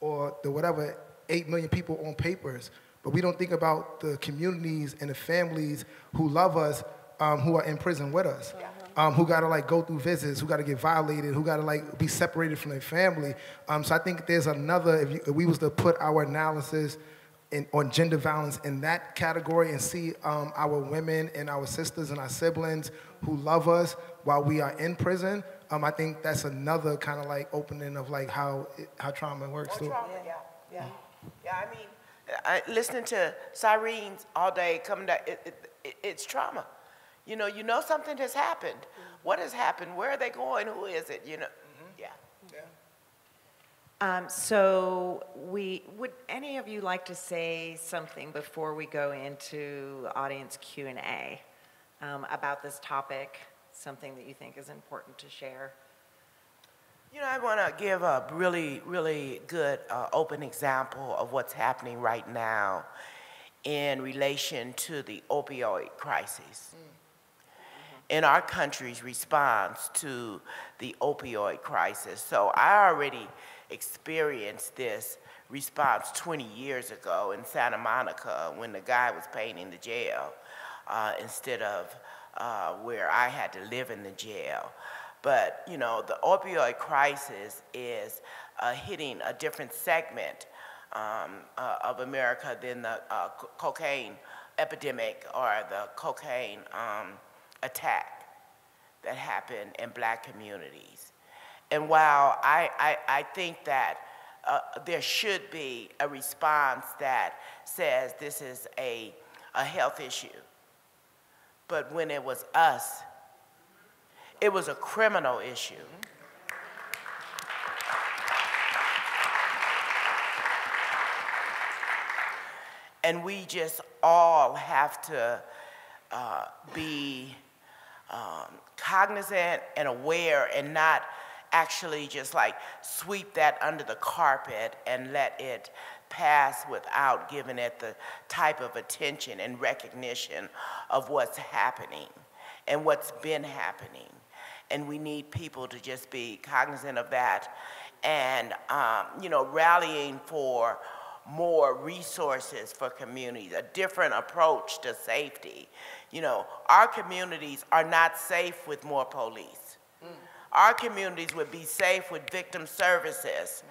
or the whatever 8 million people on papers but we don't think about the communities and the families who love us um, who are in prison with us um, who got to like go through visits who got to get violated who got to like be separated from their family um, so i think there's another if, you, if we was to put our analysis in, on gender violence in that category and see um, our women and our sisters and our siblings who love us while we are in prison. Um, I think that's another kind of like opening of like how it, how trauma works too. Trauma, yeah, yeah. Yeah, I mean, I, listening to sirens all day coming down, it, it, it, it's trauma. You know, you know something has happened. What has happened? Where are they going? Who is it? You know, yeah. Um, so we, would any of you like to say something before we go into audience Q&A um, about this topic, something that you think is important to share? You know, I want to give a really, really good uh, open example of what's happening right now in relation to the opioid crisis. In our country's response to the opioid crisis. So I already experienced this response 20 years ago in Santa Monica when the guy was paying the jail uh, instead of uh, where I had to live in the jail. But, you know, the opioid crisis is uh, hitting a different segment um, uh, of America than the uh, cocaine epidemic or the cocaine um, attack that happened in black communities. And while I, I, I think that uh, there should be a response that says this is a, a health issue, but when it was us, it was a criminal issue. and we just all have to uh, be um, cognizant and aware and not actually just like sweep that under the carpet and let it pass without giving it the type of attention and recognition of what's happening and what's been happening. And we need people to just be cognizant of that and, um, you know, rallying for more resources for communities, a different approach to safety. You know, our communities are not safe with more police. Mm. Our communities would be safe with victim services,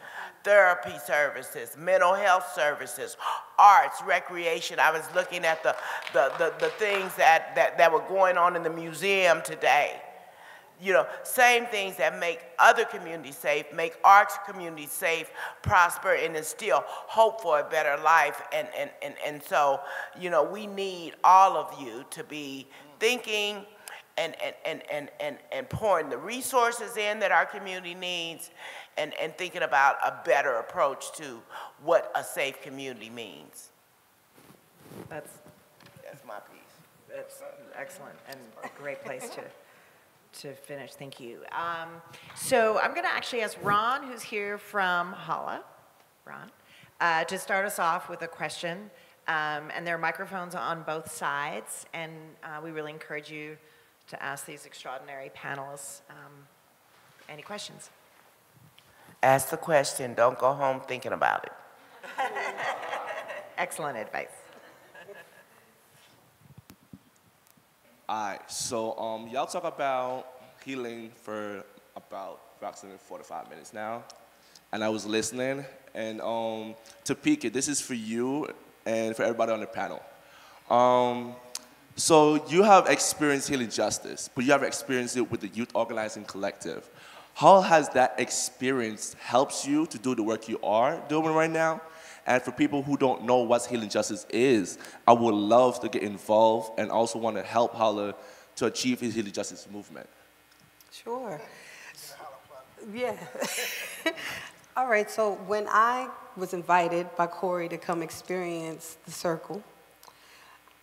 therapy services, mental health services, arts, recreation. I was looking at the, the, the, the things that, that, that were going on in the museum today you know, same things that make other communities safe, make our community safe, prosper, and instill hope for a better life. And, and, and, and so, you know, we need all of you to be thinking and, and, and, and, and, and pouring the resources in that our community needs and, and thinking about a better approach to what a safe community means. That's, That's my piece. that's excellent and a great place to to finish. Thank you. Um, so I'm going to actually ask Ron, who's here from HOLLA, Ron, uh, to start us off with a question. Um, and there are microphones on both sides, and uh, we really encourage you to ask these extraordinary panelists um, any questions. Ask the question, don't go home thinking about it. Excellent advice. All right, so um, y'all talk about healing for about approximately 45 minutes now, and I was listening. And um, Topeka, this is for you and for everybody on the panel. Um, so you have experienced healing justice, but you have experienced it with the Youth Organizing Collective. How has that experience helped you to do the work you are doing right now? And for people who don't know what healing justice is, I would love to get involved and also want to help HOLLA to achieve his healing justice movement. Sure. Yeah. All right, so when I was invited by Cory to come experience the circle,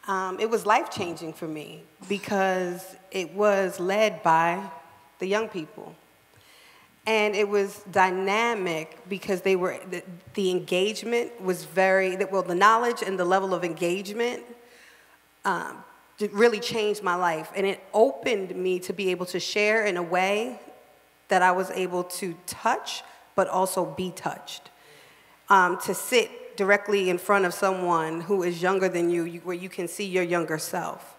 um, it was life changing for me because it was led by the young people. And it was dynamic because they were, the, the engagement was very, well, the knowledge and the level of engagement um, really changed my life. And it opened me to be able to share in a way that I was able to touch, but also be touched. Um, to sit directly in front of someone who is younger than you, you, where you can see your younger self.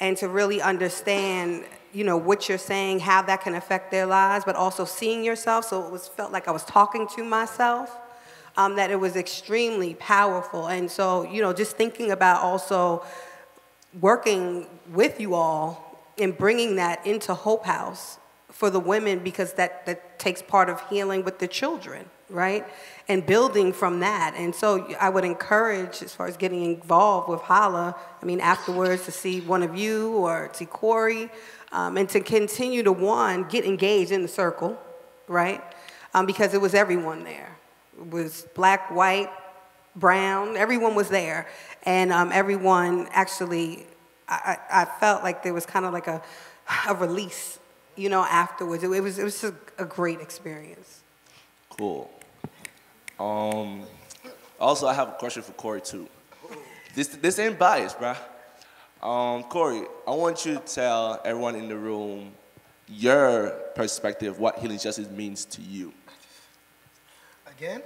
And to really understand you know, what you're saying, how that can affect their lives, but also seeing yourself. So it was felt like I was talking to myself. Um, that it was extremely powerful. And so, you know, just thinking about also working with you all and bringing that into Hope House for the women because that, that takes part of healing with the children, right? And building from that. And so I would encourage, as far as getting involved with HOLLA, I mean, afterwards to see one of you or see Cory, um, and to continue to, one, get engaged in the circle, right? Um, because it was everyone there. It was black, white, brown, everyone was there. And um, everyone actually, I, I, felt like there was kind of like a, a release, you know, afterwards. It, it was, it was just a great experience. Cool. Um, also, I have a question for Cory, too. This, this ain't biased, bruh. Um, Cory, I want you to tell everyone in the room your perspective, what healing justice means to you. Again?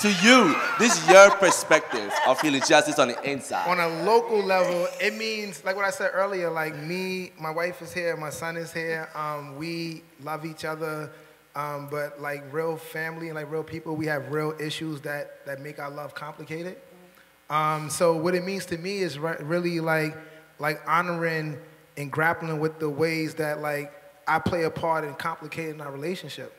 to you, this is your perspective of healing justice on the inside. On a local level, it means, like what I said earlier, like me, my wife is here, my son is here. Um, we love each other, um, but like real family and like real people, we have real issues that, that make our love complicated. Um, so what it means to me is re really like like honoring and grappling with the ways that like I play a part in complicating our relationship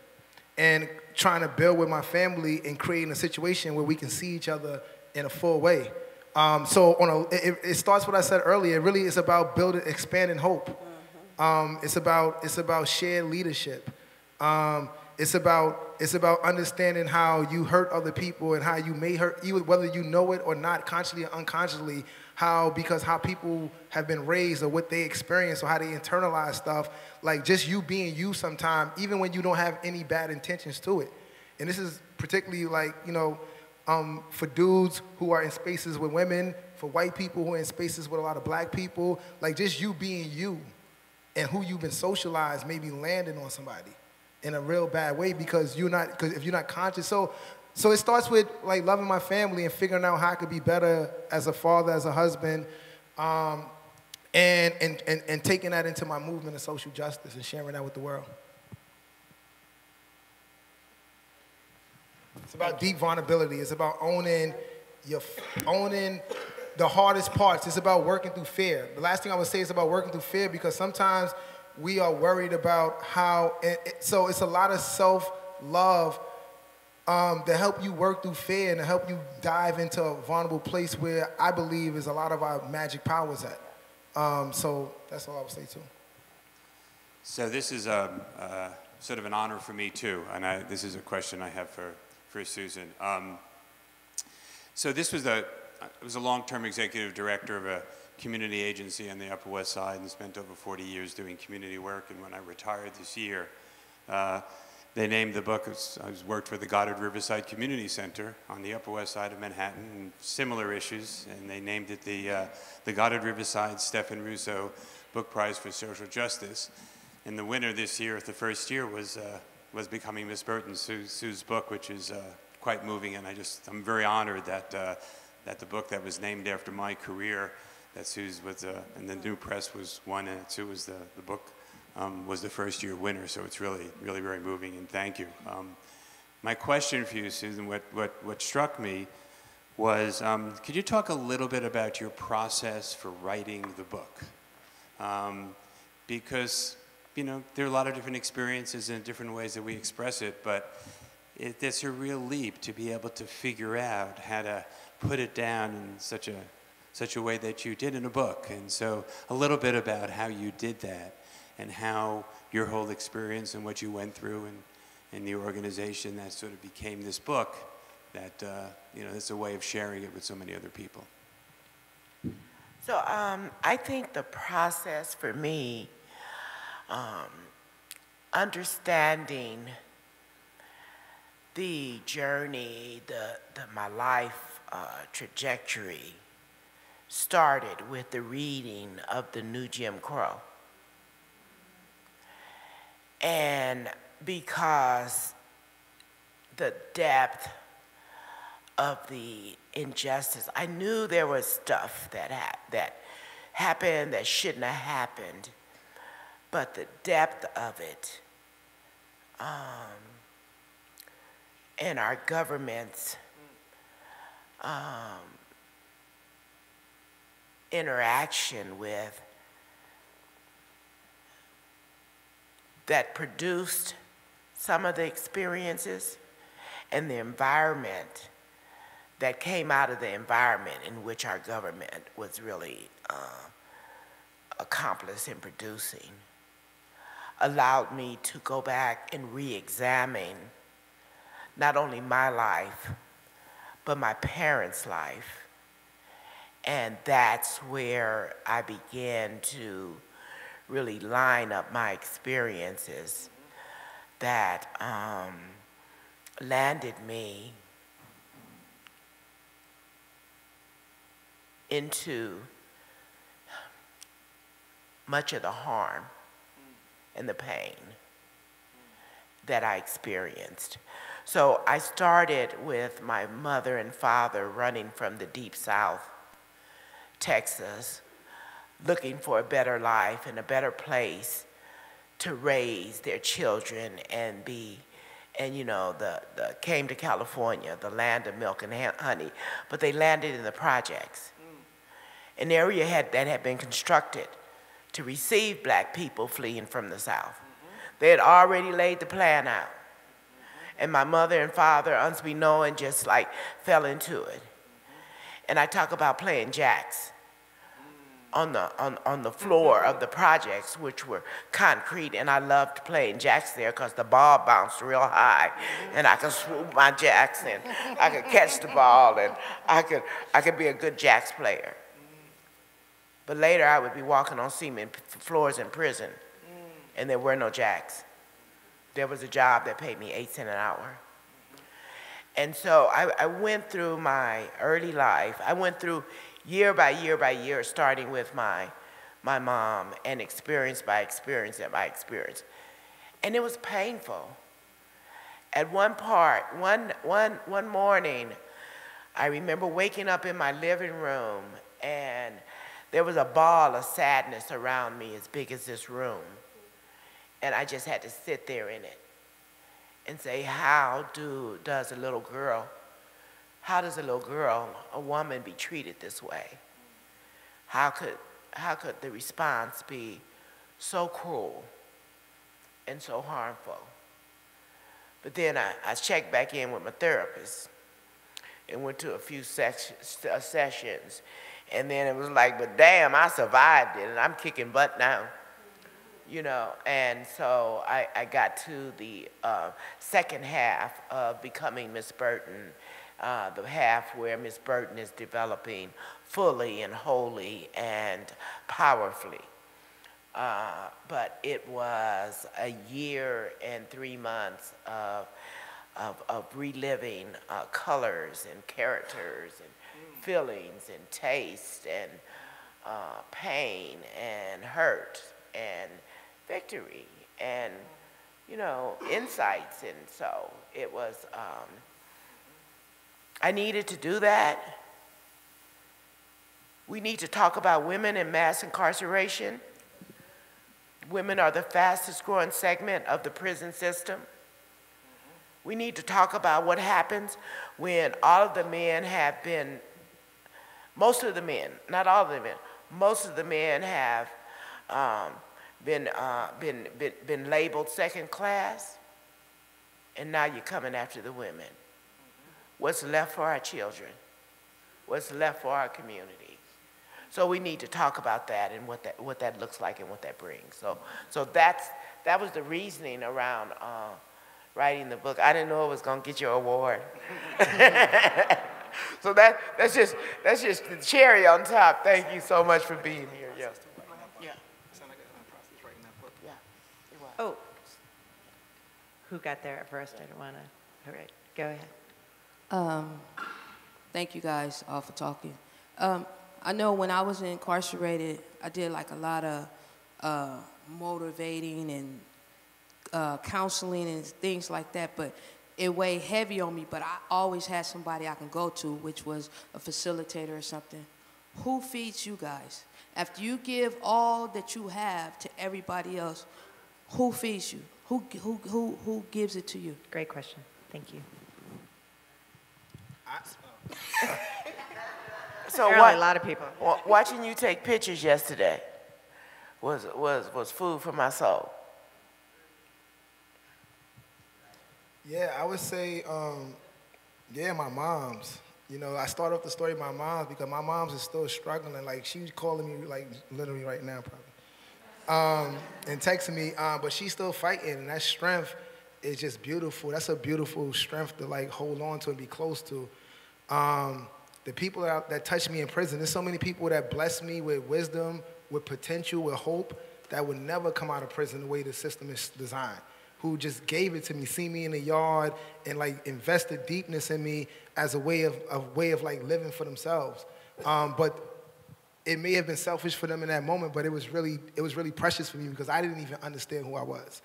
and trying to build with my family and creating a situation where we can see each other in a full way. Um, so on a, it, it, starts what I said earlier. It really is about building, expanding hope. Um, it's about it's about shared leadership. Um, it's about it's about understanding how you hurt other people and how you may hurt, even whether you know it or not, consciously or unconsciously. How because how people have been raised or what they experience or how they internalize stuff. Like just you being you, sometime, even when you don't have any bad intentions to it. And this is particularly like you know, um, for dudes who are in spaces with women, for white people who are in spaces with a lot of black people. Like just you being you, and who you've been socialized, maybe landing on somebody in a real bad way because you're not because if you're not conscious so so it starts with like loving my family and figuring out how I could be better as a father as a husband um, and, and, and, and taking that into my movement of social justice and sharing that with the world. It's about deep vulnerability. It's about owning your owning the hardest parts. It's about working through fear. The last thing i would say is about working through fear because sometimes we are worried about how, it, so it's a lot of self love um, to help you work through fear and to help you dive into a vulnerable place where I believe is a lot of our magic powers at. Um, so that's all I would say too. So this is a, um, uh, sort of an honor for me too, and I, this is a question I have for, for Susan. Um, so this was a, I was a long-term executive director of a community agency on the Upper West Side and spent over 40 years doing community work. And when I retired this year, uh, they named the book, I was worked for the Goddard Riverside Community Center on the Upper West Side of Manhattan, similar issues, and they named it the, uh, the Goddard Riverside Stephan Russo Book Prize for Social Justice. And the winner this year, the first year, was, uh, was Becoming Miss Burton, Sue, Sue's book, which is uh, quite moving, and I just, I'm very honored that, uh, that the book that was named after my career that Sue's was, uh, and the New Press was one, and Sue was the, the book, um, was the first year winner. So it's really, really very moving, and thank you. Um, my question for you, Susan, what, what, what struck me was, um, could you talk a little bit about your process for writing the book? Um, because, you know, there are a lot of different experiences and different ways that we express it, but it, it's a real leap to be able to figure out how to put it down in such a such a way that you did in a book. And so, a little bit about how you did that and how your whole experience and what you went through and, and the organization that sort of became this book that, uh, you know, it's a way of sharing it with so many other people. So um, I think the process for me, um, understanding the journey, the, the my life uh, trajectory, started with the reading of the new Jim Crow. And because the depth of the injustice, I knew there was stuff that, ha that happened that shouldn't have happened, but the depth of it um, and our government's um, interaction with that produced some of the experiences and the environment that came out of the environment in which our government was really uh, accomplice in producing allowed me to go back and re-examine not only my life, but my parents' life and that's where I began to really line up my experiences that um, landed me into much of the harm and the pain that I experienced. So I started with my mother and father running from the deep south Texas, looking for a better life and a better place to raise their children and be, and you know, the, the came to California, the land of milk and honey, but they landed in the projects. An area had, that had been constructed to receive black people fleeing from the South. Mm -hmm. They had already laid the plan out. Mm -hmm. And my mother and father, unbeknown, just like fell into it. And I talk about playing jacks on the, on, on the floor of the projects, which were concrete, and I loved playing jacks there because the ball bounced real high, and I could swoop my jacks, and I could catch the ball, and I could, I could be a good jacks player. But later, I would be walking on cement floors in prison, and there were no jacks. There was a job that paid me eight cents an hour. And so I, I went through my early life. I went through year by year by year, starting with my, my mom and experience by experience and by experience. And it was painful. At one part, one, one, one morning, I remember waking up in my living room and there was a ball of sadness around me as big as this room. And I just had to sit there in it and say, how do, does a little girl how does a little girl, a woman, be treated this way? How could, how could the response be so cruel and so harmful? But then I, I checked back in with my therapist and went to a few uh, sessions. And then it was like, but damn, I survived it and I'm kicking butt now. You know, and so I, I got to the uh, second half of becoming Miss Burton uh, the half where Ms. Burton is developing fully and wholly and powerfully. Uh, but it was a year and three months of, of, of reliving uh, colors and characters and feelings and taste and uh, pain and hurt and victory and, you know, insights. And so it was, um, I needed to do that. We need to talk about women in mass incarceration. Women are the fastest growing segment of the prison system. We need to talk about what happens when all of the men have been, most of the men, not all of the men, most of the men have um, been, uh, been, been, been labeled second class, and now you're coming after the women what's left for our children, what's left for our community. So we need to talk about that and what that, what that looks like and what that brings. So, so that's, that was the reasoning around uh, writing the book. I didn't know it was going to get you an award. so that, that's, just, that's just the cherry on top. Thank you so much for being here. Yeah. Yeah. Oh, who got there first? I don't want to. All right, go ahead. Um, thank you guys all for talking. Um, I know when I was incarcerated, I did like a lot of uh, motivating and uh, counseling and things like that, but it weighed heavy on me. But I always had somebody I can go to, which was a facilitator or something. Who feeds you guys? After you give all that you have to everybody else, who feeds you? Who, who, who, who gives it to you? Great question. Thank you. So Apparently what, a lot of people. Watching you take pictures yesterday was, was, was food for my soul. Yeah, I would say, um, yeah, my mom's. You know, I start off the story with my mom's because my mom's is still struggling. Like, she's calling me, like, literally right now, probably, um, and texting me, um, but she's still fighting, and that strength is just beautiful. That's a beautiful strength to, like, hold on to and be close to. Um, the people that, that touched me in prison, there's so many people that blessed me with wisdom, with potential, with hope, that would never come out of prison the way the system is designed. Who just gave it to me, see me in the yard, and like invested deepness in me as a way of, a way of like living for themselves. Um, but it may have been selfish for them in that moment, but it was really, it was really precious for me because I didn't even understand who I was.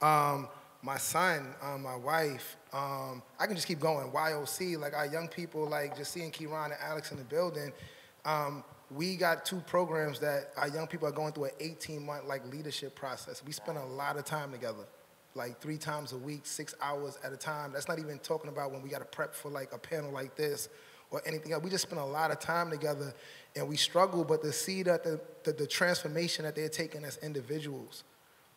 Um, my son, um, my wife, um, I can just keep going. YOC, like our young people, like just seeing Kieran and Alex in the building. Um, we got two programs that our young people are going through an 18 month like leadership process. We spend a lot of time together, like three times a week, six hours at a time. That's not even talking about when we got to prep for like a panel like this or anything else. We just spend a lot of time together and we struggle, but to see that the, the, the transformation that they're taking as individuals,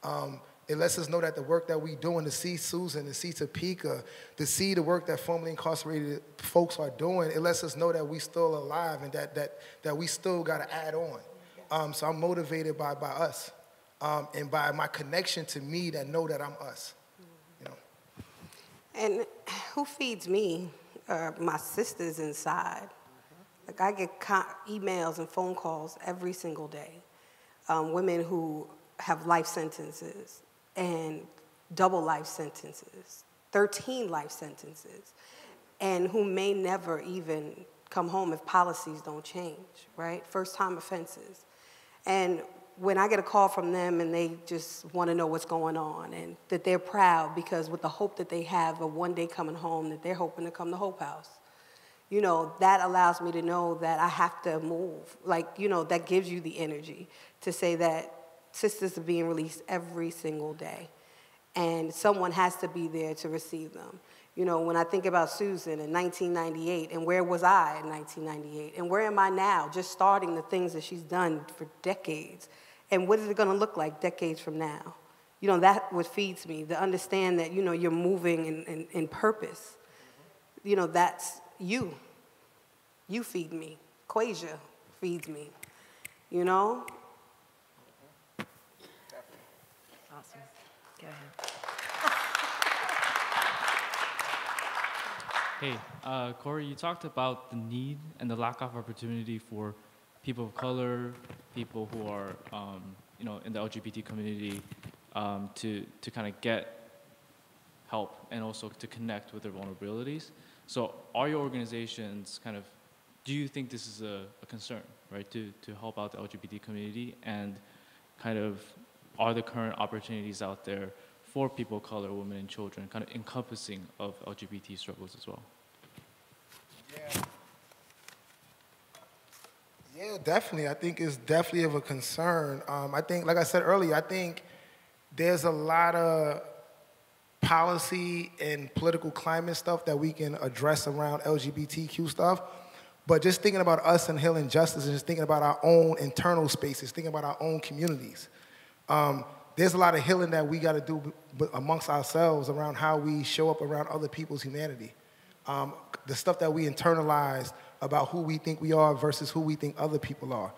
um, it lets us know that the work that we're doing, to see Susan, to see Topeka, to see the work that formerly incarcerated folks are doing, it lets us know that we still alive and that, that, that we still got to add on. Um, so I'm motivated by, by us um, and by my connection to me that know that I'm us. You know? And who feeds me? My sisters inside. Like I get emails and phone calls every single day. Um, women who have life sentences and double life sentences, 13 life sentences, and who may never even come home if policies don't change, right? First time offenses. And when I get a call from them and they just want to know what's going on and that they're proud because with the hope that they have of one day coming home, that they're hoping to come to Hope House you know, that allows me to know that I have to move. Like, you know, that gives you the energy to say that sisters are being released every single day. And someone has to be there to receive them. You know, when I think about Susan in 1998, and where was I in 1998? And where am I now, just starting the things that she's done for decades? And what is it gonna look like decades from now? You know, that what feeds me, to understand that, you know, you're moving in, in, in purpose. You know, that's you. You feed me. Quasia feeds me. You know? Awesome. Go ahead. Hey, uh, Cory, you talked about the need and the lack of opportunity for people of color, people who are, um, you know, in the LGBT community, um, to to kind of get help and also to connect with their vulnerabilities. So, are your organizations kind of? Do you think this is a, a concern, right, to to help out the LGBT community and kind of are the current opportunities out there for people of color, women, and children, kind of encompassing of LGBT struggles as well? Yeah. Yeah, definitely. I think it's definitely of a concern. Um, I think, like I said earlier, I think there's a lot of policy and political climate stuff that we can address around LGBTQ stuff. But just thinking about us and healing justice and just thinking about our own internal spaces, thinking about our own communities. Um, there's a lot of healing that we got to do amongst ourselves around how we show up around other people's humanity. Um, the stuff that we internalize about who we think we are versus who we think other people are.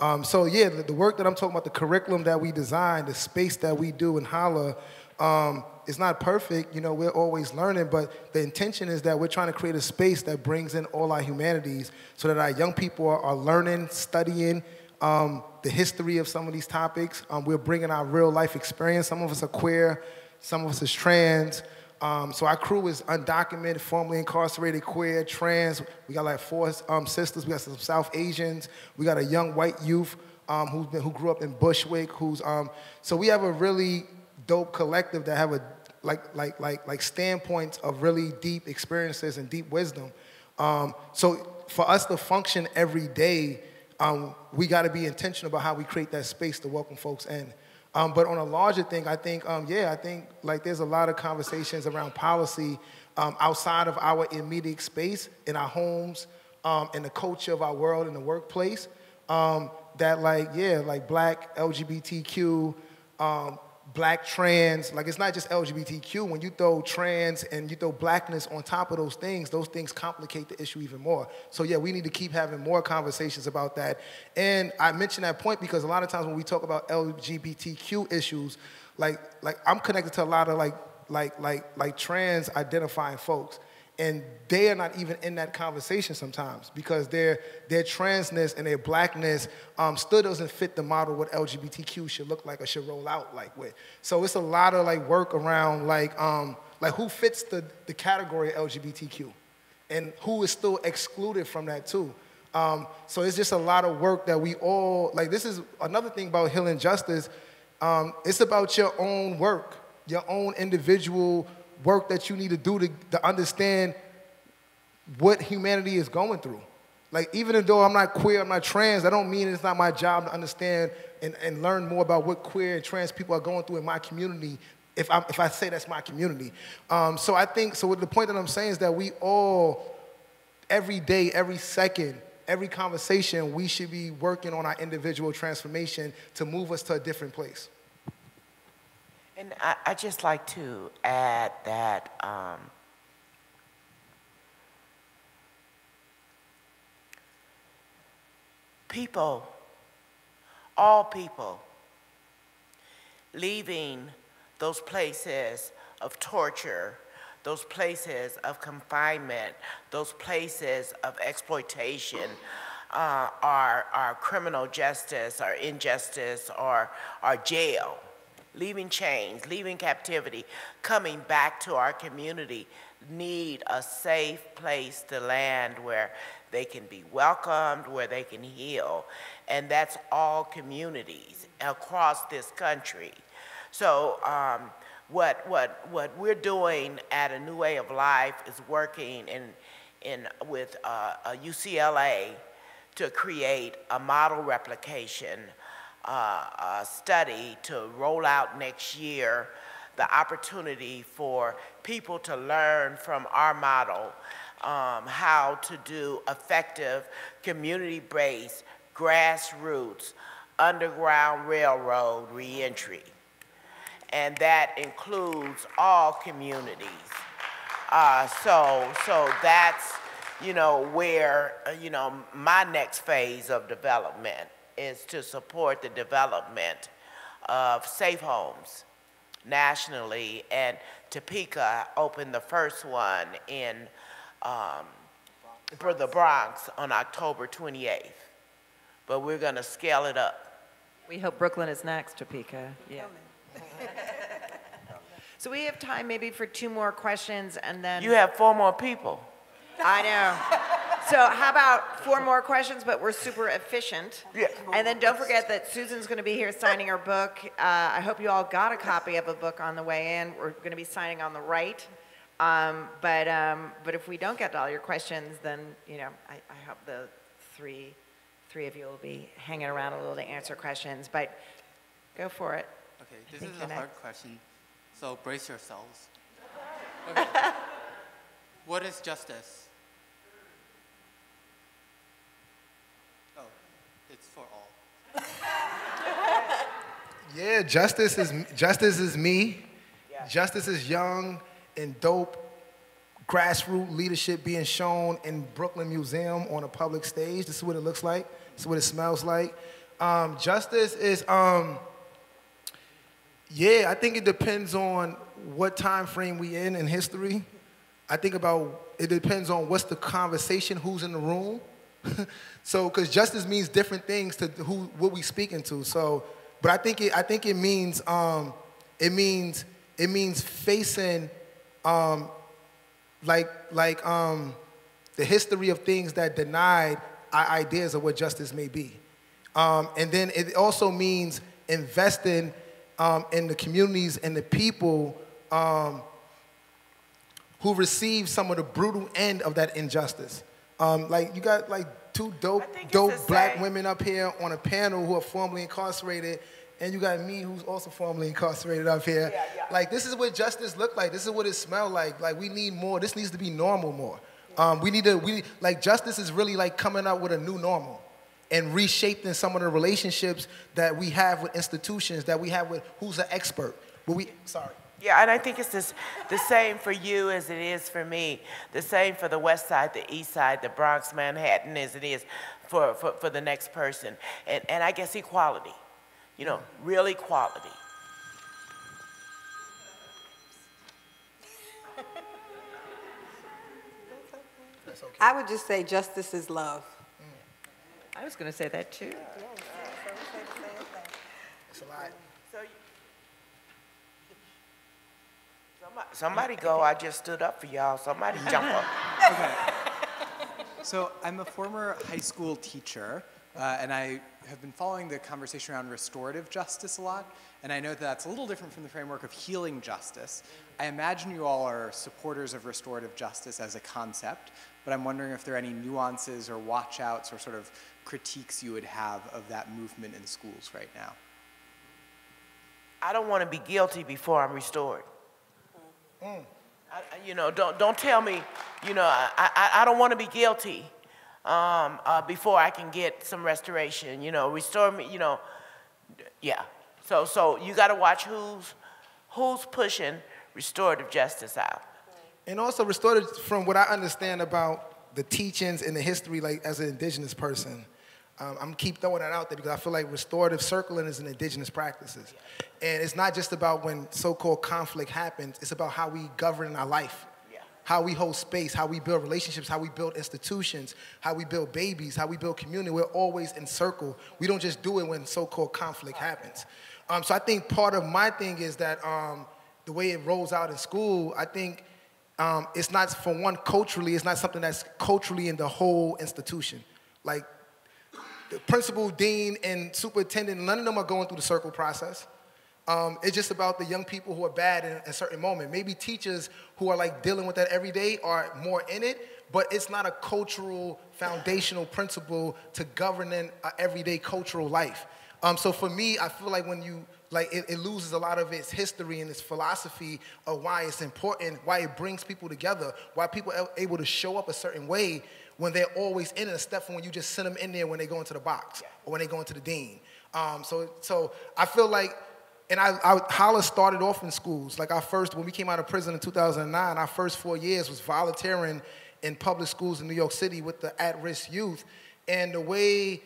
Um, so yeah, the, the, work that I'm talking about, the curriculum that we design, the space that we do in HOLLA, um, it's not perfect. You know, we're always learning, but the intention is that we're trying to create a space that brings in all our humanities, so that our young people are, are learning, studying, um, the history of some of these topics. Um, we're bringing our real life experience. Some of us are queer, some of us is trans. Um, so our crew is undocumented, formerly incarcerated, queer, trans. We got like four um, sisters. We got some South Asians. We got a young white youth um, been, who grew up in Bushwick. Who's um, so we have a really dope collective that have a like like like like standpoints of really deep experiences and deep wisdom. So for us to function every day um, we got to be intentional about how we create that space to welcome folks in. Um, but on a larger thing, I think, um, yeah, I think like there's a lot of conversations around policy um, outside of our immediate space, in our homes, um, in the culture of our world, in the workplace, um, that like, yeah, like black, LGBTQ, black trans like it's not just lgbtq when you throw trans and you throw blackness on top of those things those things complicate the issue even more. So yeah we need to keep having more conversations about that. And i mention that point because a lot of times when we talk about lgbtq issues like like i'm connected to a lot of like like like like trans identifying folks and they are not even in that conversation sometimes because their their transness and their blackness um, still doesn't fit the model what LGBTQ should look like or should roll out like with. So it's a lot of like work around like um, like who fits the the category of LGBTQ, and who is still excluded from that too. Um, so it's just a lot of work that we all like. This is another thing about healing justice. Um, it's about your own work, your own individual work that you need to do to, to understand what humanity is going through. Like, even though I'm not queer, I'm not trans, I don't mean it's not my job to understand and, and learn more about what queer and trans people are going through in my community if, i if I say that's my community. Um, so I think, so the point that I'm saying is that we all, every day, every second, every conversation, we should be working on our individual transformation to move us to a different place. And I, I just like to add that um, people all people, leaving those places of torture, those places of confinement, those places of exploitation, uh, our, our criminal justice, our injustice, or our jail, leaving chains, leaving captivity, coming back to our community, need a safe place to land where they can be welcomed, where they can heal. And that's all communities across this country. So um, what, what, what we're doing at A New Way of Life is working in, in, with uh, UCLA to create a model replication uh, study to roll out next year the opportunity for people to learn from our model um, how to do effective community-based grassroots underground railroad reentry. And that includes all communities. Uh, so, so that's, you know, where, uh, you know, my next phase of development is to support the development of safe homes nationally. And Topeka opened the first one in um, for the Bronx on October 28th. But we're going to scale it up. We hope Brooklyn is next, Topeka. Yeah. so we have time maybe for two more questions and then. You have four more people. I know. So how about four more questions, but we're super efficient. Yeah. And then don't forget that Susan's going to be here signing her book. Uh, I hope you all got a copy of a book on the way in. We're going to be signing on the right. Um, but, um, but if we don't get to all your questions, then, you know, I, I hope the three, three of you will be hanging around a little to answer questions. But go for it. Okay, this is a hard question, so brace yourselves. Okay. what is justice? Oh, it's for all. yeah, justice is justice is me. Yeah. Justice is young and dope grassroots leadership being shown in Brooklyn Museum on a public stage. This is what it looks like. This is what it smells like. Um, justice is, um, yeah, I think it depends on what time frame we in in history. I think about it depends on what's the conversation, who's in the room. so, because justice means different things to who what we speaking to. So, but I think it I think it means um, it means it means facing um, like, like um, the history of things that denied our ideas of what justice may be. Um, and then it also means investing um, in the communities and the people um, who receive some of the brutal end of that injustice. Um, like you got like two dope, dope black women up here on a panel who are formerly incarcerated and you got me who's also formerly incarcerated up here. Yeah, yeah. Like this is what justice looked like. This is what it smelled like. Like we need more. This needs to be normal more. Um, we need to we like justice is really like coming up with a new normal and reshaping some of the relationships that we have with institutions that we have with who's an expert. But we sorry. Yeah, and I think it's this, the same for you as it is for me, the same for the West Side, the East Side, the Bronx, Manhattan as it is for, for, for the next person. And, and I guess equality you know, real equality. I would just say justice is love. I was going to say that too. It's a lot. Somebody go, I just stood up for y'all. Somebody jump up. Okay. So I'm a former high school teacher, uh, and I have been following the conversation around restorative justice a lot, and I know that that's a little different from the framework of healing justice. I imagine you all are supporters of restorative justice as a concept, but I'm wondering if there are any nuances or watchouts or sort of critiques you would have of that movement in schools right now. I don't want to be guilty before I'm restored. Mm. I, you know, don't, don't tell me, you know, I, I, I don't want to be guilty um, uh, before I can get some restoration. You know, restore me. You know, yeah. So so you got to watch who's who's pushing restorative justice out. And also restorative, from what I understand about the teachings and the history, like as an indigenous person, Um, I'm keep throwing that out there because I feel like restorative circling is an indigenous practices. And it's not just about when so-called conflict happens, it's about how we govern our life. How we hold space, how we build relationships, how we build institutions, how we build babies, how we build community. We're always in circle. We don't just do it when so-called conflict happens. Um, so I think part of my thing is that um, the way it rolls out in school, I think um, it's not, for one, culturally, it's not something that's culturally in the whole institution. Like the principal, dean, and superintendent, none of them are going through the circle process. Um, it's just about the young people who are bad in a certain moment. Maybe teachers who are like dealing with that every day are more in it, but it's not a cultural, foundational principle to governing an everyday cultural life. Um, so for me, I feel like when you like it, it, loses a lot of its history and its philosophy of why it's important, why it brings people together, why people are able to show up a certain way when they're always in it, step from when you just send them in there when they go into the box or when they go into the dean. Um, so, so I feel like, and I, I, HOLLA's started off in schools. Like our first, when we came out of prison in 2009, our first four years was volunteering in public schools in New York City with the at-risk youth. And the way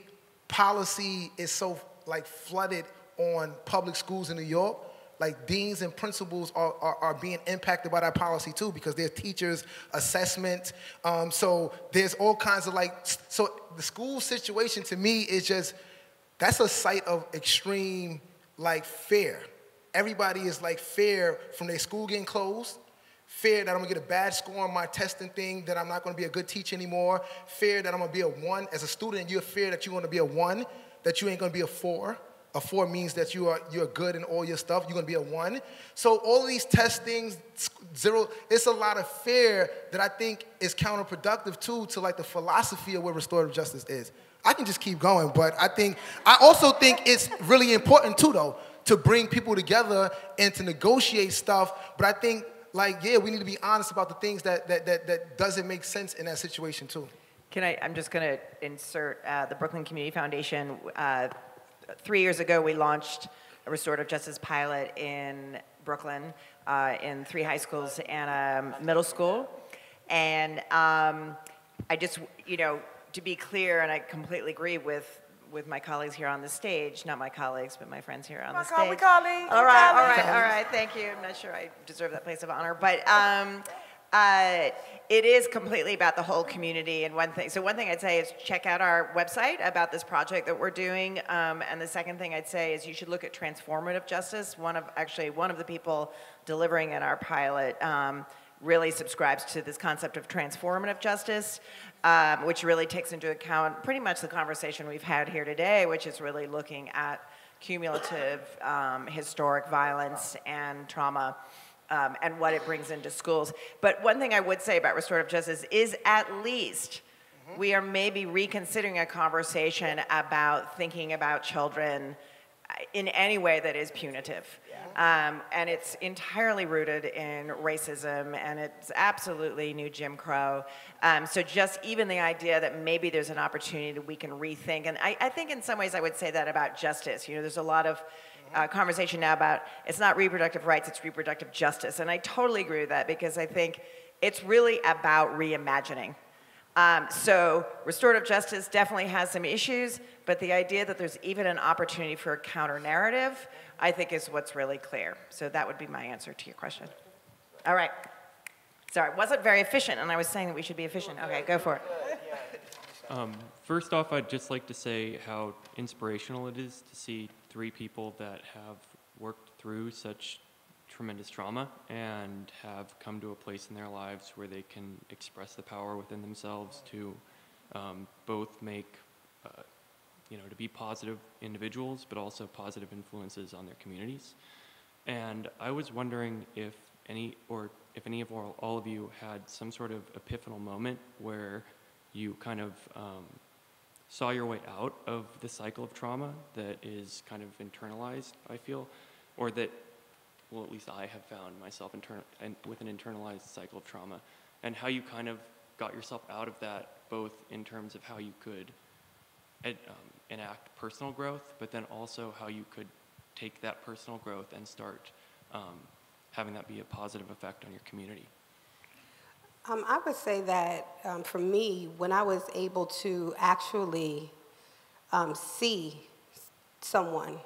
policy is so like flooded on public schools in New York, like deans and principals are, are, are, being impacted by that policy too because there's teachers assessment. Um, so there's all kinds of like so the school situation to me is just that's a site of extreme like fear. Everybody is like fear from their school getting closed fear that i'm gonna get a bad score on my testing thing that i'm not gonna be a good teacher anymore fear that i'm gonna be a one. As a student you're fear that you're gonna be a one that you ain't gonna be a four a four means that you are you're good in all your stuff. You're gonna be a one. So all of these testings, zero, it's a lot of fear that I think is counterproductive too to like the philosophy of what restorative justice is. I can just keep going, but I think I also think it's really important too though to bring people together and to negotiate stuff. But I think like yeah, we need to be honest about the things that that that, that doesn't make sense in that situation too. Can I? I'm just going to insert uh, the Brooklyn Community Foundation. Uh, three years ago, we launched a restorative justice pilot in Brooklyn, uh, in three high schools and a middle school. And um, I just, you know, to be clear, and I completely agree with with my colleagues here on the stage, not my colleagues, but my friends here on the stage. All right, all right, all right. Thank you. I'm not sure I deserve that place of honor, but um, uh, it is completely about the whole community and one thing. So one thing I'd say is check out our website about this project that we're doing. Um, and the second thing I'd say is you should look at transformative justice. One of actually one of the people delivering in our pilot um, really subscribes to this concept of transformative justice, um, which really takes into account pretty much the conversation we've had here today, which is really looking at cumulative um, historic violence and trauma um, and what it brings into schools. But one thing I would say about restorative justice is at least mm-hmm. we are maybe reconsidering a conversation about thinking about children uh, in any way that is punitive. Yeah. Um, and it's entirely rooted in racism and it's absolutely new Jim Crow. Um, so just even the idea that maybe there's an opportunity that we can rethink, and I, I think in some ways I would say that about justice. You know, there's a lot of uh, conversation now about it's not reproductive rights, it's reproductive justice. And I totally agree with that because I think it's really about reimagining. Um, so restorative justice definitely has some issues, but the idea that there's even an opportunity for a counter narrative, I think is what's really clear. So that would be my answer to your question. All right. Sorry, wasn't very efficient, and I was saying that we should be efficient. Okay, go for it. Um, first off, I'd just like to say how inspirational it is to see three people that have worked through such tremendous trauma and have come to a place in their lives where they can express the power within themselves to um, both make, uh, you know, to be positive individuals, but also positive influences on their communities. And I was wondering if any, or if any of all, all of you had some sort of epiphanal moment where you kind of um, saw your way out of the cycle of trauma that is kind of internalized, I feel, or that, well, at least I have found myself and with an internalized cycle of trauma, and how you kind of got yourself out of that, both in terms of how you could ed, um, enact personal growth, but then also how you could take that personal growth and start um, having that be a positive effect on your community. Um, I would say that um, for me, when I was able to actually um, see someone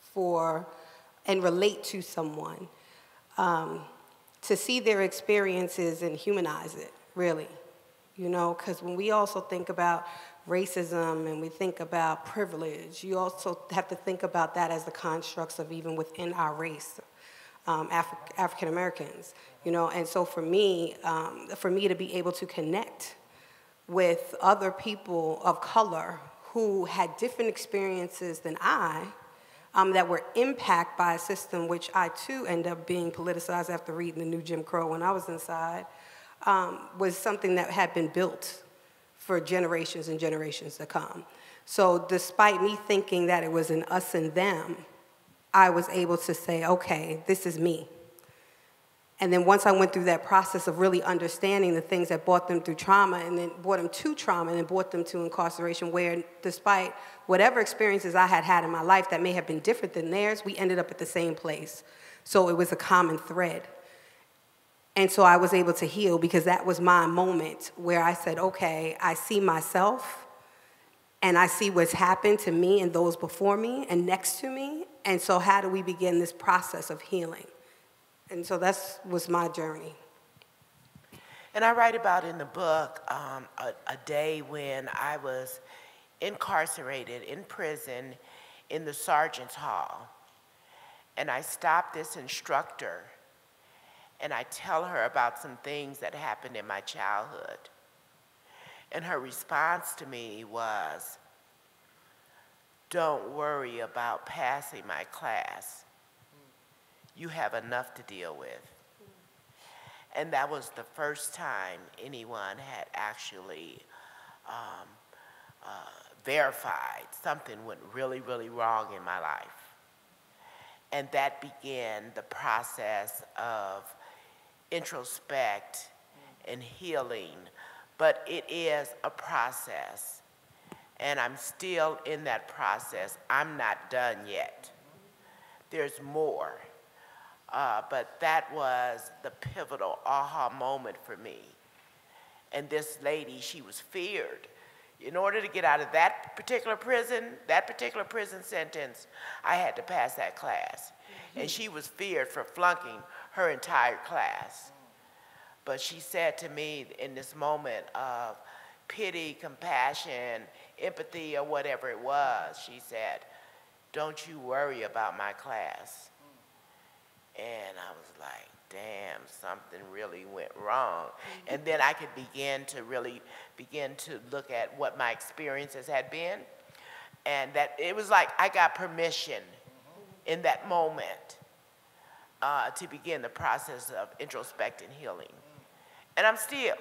for and relate to someone, um, to see their experiences and humanize it, really. You know, because when we also think about racism and we think about privilege, you also have to think about that as the constructs of even within our race, um, Afri- African Americans. You know, and so for me, um, for me to be able to connect with other people of color who had different experiences than I, um, that were impacted by a system which I too end up being politicized after reading the new Jim Crow when I was inside, um, was something that had been built for generations and generations to come. So despite me thinking that it was an us and them, I was able to say, okay, this is me. And then once I went through that process of really understanding the things that brought them through trauma and then brought them to trauma and then brought them to incarceration, where despite whatever experiences I had had in my life that may have been different than theirs, we ended up at the same place. So it was a common thread. And so I was able to heal because that was my moment where I said, okay, I see myself and I see what's happened to me and those before me and next to me. And so, how do we begin this process of healing? And so that was my journey. And I write about in the book um, a, a day when I was incarcerated in prison in the sergeant's hall. And I stopped this instructor and I tell her about some things that happened in my childhood. And her response to me was, Don't worry about passing my class. You have enough to deal with. And that was the first time anyone had actually um, uh, verified something went really, really wrong in my life. And that began the process of introspect and healing, but it is a process. And I'm still in that process. I'm not done yet. There's more. Uh, but that was the pivotal aha moment for me. And this lady, she was feared. In order to get out of that particular prison, that particular prison sentence, I had to pass that class. And she was feared for flunking her entire class. But she said to me in this moment of pity, compassion, empathy, or whatever it was, she said, Don't you worry about my class. And I was like, damn, something really went wrong. Mm-hmm. And then I could begin to really begin to look at what my experiences had been. And that it was like I got permission in that moment uh, to begin the process of introspecting healing. And I'm still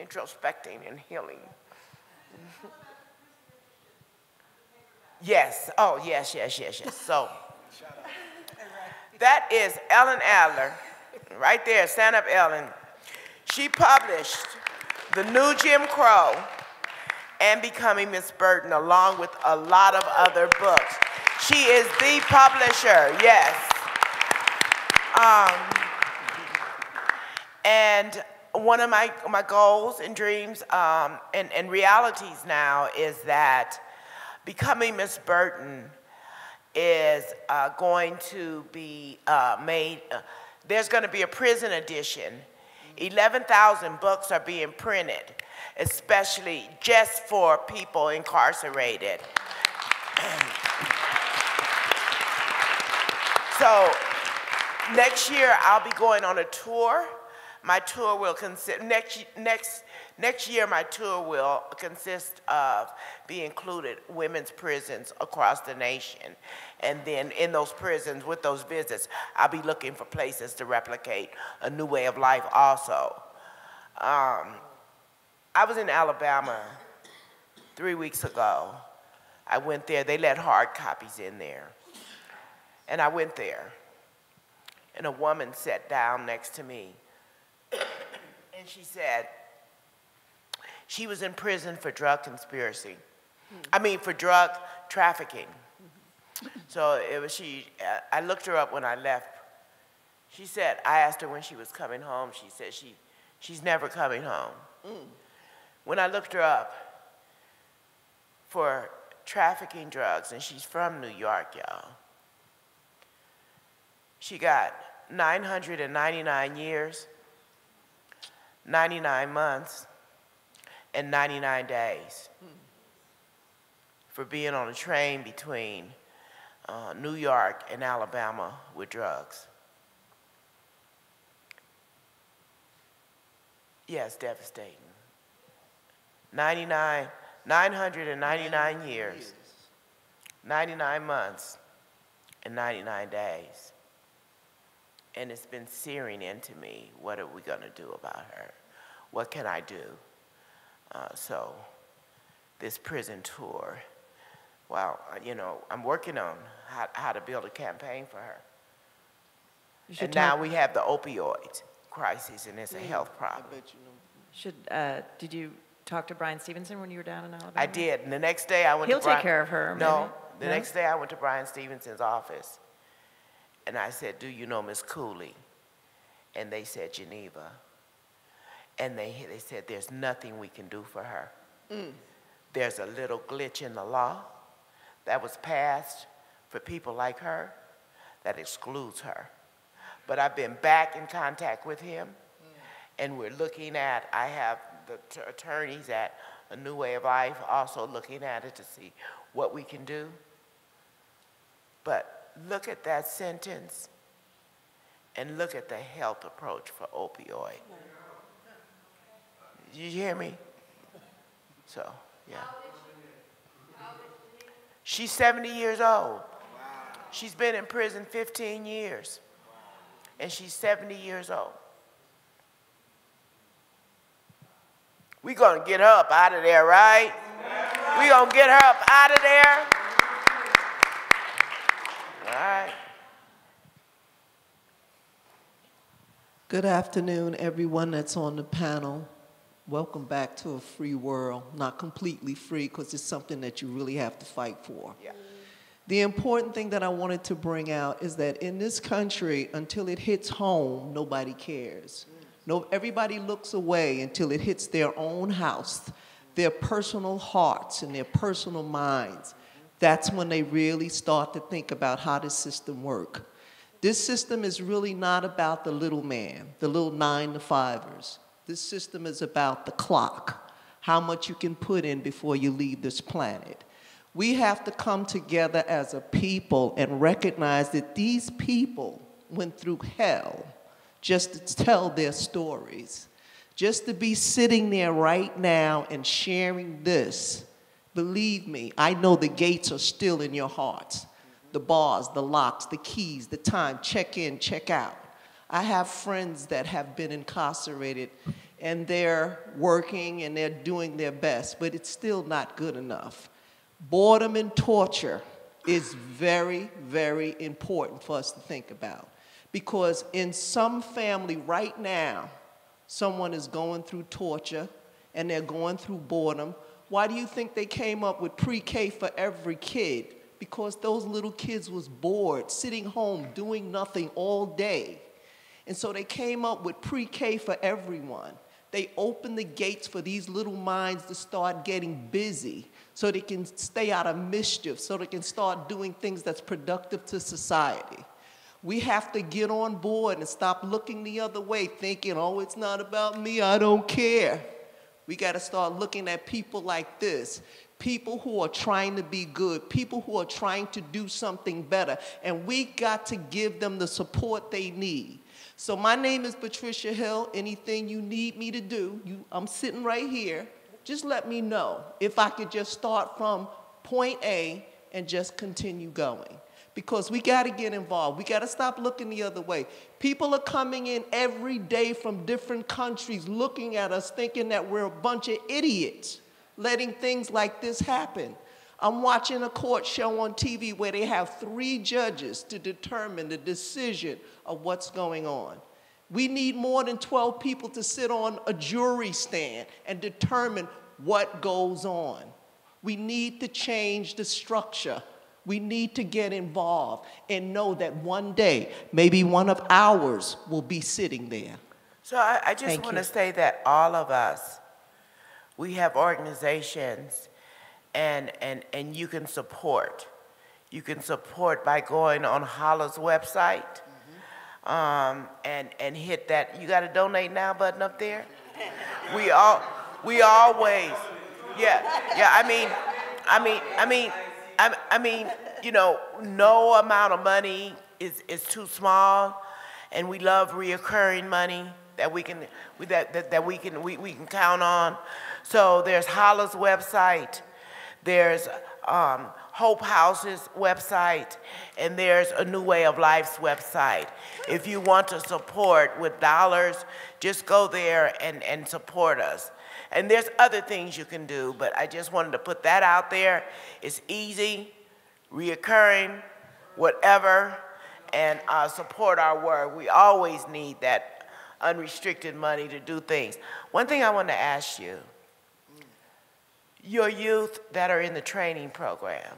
introspecting and healing. yes, oh, yes, yes, yes, yes. So, that is Ellen Adler, right there, stand up, Ellen. She published The New Jim Crow and Becoming Miss Burton, along with a lot of other books. She is the publisher, yes. Um, and one of my, my goals and dreams um, and, and realities now is that becoming Miss Burton is uh, going to be uh, made, uh, there's going to be a prison edition. 11,000 books are being printed, especially just for people incarcerated. so next year I'll be going on a tour. My tour will consist, next, next Next year, my tour will consist of be included women's prisons across the nation. And then in those prisons, with those visits, I'll be looking for places to replicate a new way of life also. Um, I was in Alabama three weeks ago. I went there, they let hard copies in there. And I went there, and a woman sat down next to me, and she said, she was in prison for drug conspiracy. I mean, for drug trafficking. So it was she, I looked her up when I left. She said, I asked her when she was coming home. She said she, she's never coming home. When I looked her up for trafficking drugs, and she's from New York, y'all. She got 999 years, 99 months, and 99 days for being on a train between uh, New York and Alabama with drugs. Yes, devastating. 99, 999 years, 99 months, and 99 days. And it's been searing into me, what are we gonna do about her? What can I do? Uh, so, this prison tour, well, uh, you know, I'm working on how, how to build a campaign for her. You should And now we have the opioid crisis, and it's a Mm, health problem. Should, uh, did you talk to Bryan Stevenson when you were down in Alabama? I did, and the next day I went He'll to take Bryan- care of her, No, maybe? the No? next day I went to Bryan Stevenson's office, and I said, "Do you know Miss Cooley?" And they said Geneva, and they they said, "There's nothing we can do for her. Mm. There's a little glitch in the law that was passed for people like her that excludes her." But I've been back in contact with him, mm. and we're looking at, I have the attorneys at A New Way of Life also looking at it to see what we can do. But look at that sentence and look at the health approach for opioid. You hear me? So, yeah. She's 70 years old. She's been in prison 15 years. And she's 70 years old. We're gonna get her up out of there, right? We're gonna get her up out of there. All right. Good afternoon, everyone that's on the panel. Welcome back to a free world. Not completely free because it's something that you really have to fight for. Yeah. The important thing that I wanted to bring out is that in this country, until it hits home, nobody cares. Mm. No, everybody looks away until it hits their own house, their personal hearts and their personal minds. That's when they really start to think about how this system work. This system is really not about the little man, the little nine to fivers. This system is about the clock, how much you can put in before you leave this planet. We have to come together as a people and recognize that these people went through hell just to tell their stories. Just to be sitting there right now and sharing this, believe me, I know the gates are still in your hearts the bars, the locks, the keys, the time, check in, check out. I have friends that have been incarcerated and they're working and they're doing their best, but it's still not good enough. Boredom and torture is very, very important for us to think about. Because in some family right now, someone is going through torture and they're going through boredom. Why do you think they came up with pre-K for every kid? Because those little kids was bored, sitting home, doing nothing all day. And so they came up with pre-K for everyone. They opened the gates for these little minds to start getting busy so they can stay out of mischief, so they can start doing things that's productive to society. We have to get on board and stop looking the other way, thinking, oh, it's not about me, I don't care. We got to start looking at people like this people who are trying to be good, people who are trying to do something better, and we got to give them the support they need. So my name is Patricia Hill. Anything you need me to do, you, I'm sitting right here. Just let me know if I could just start from point A and just continue going. Because we got to get involved. We got to stop looking the other way. People are coming in every day from different countries looking at us thinking that we're a bunch of idiots letting things like this happen. I'm watching a court show on TV where they have three judges to determine the decision of what's going on. We need more than 12 people to sit on a jury stand and determine what goes on. We need to change the structure. We need to get involved and know that one day, maybe one of ours will be sitting there. So I, I just Thank want you. to say that all of us, we have organizations and, and, and you can support. You can support by going on HOLLA's website um, and, and hit that, you got a donate now button up there? We all, we always, yeah, yeah, I mean, I mean, I mean, I, I mean, you know, no amount of money is, is too small, and we love reoccurring money that we can, that, that, that we can, we, we can count on. So there's HOLLA's website, there's um, Hope House's website, and there's a New Way of Life's website. If you want to support with dollars, just go there and, and support us. And there's other things you can do, but I just wanted to put that out there. It's easy, reoccurring, whatever, and uh, support our work. We always need that unrestricted money to do things. One thing I want to ask you, your youth that are in the training program,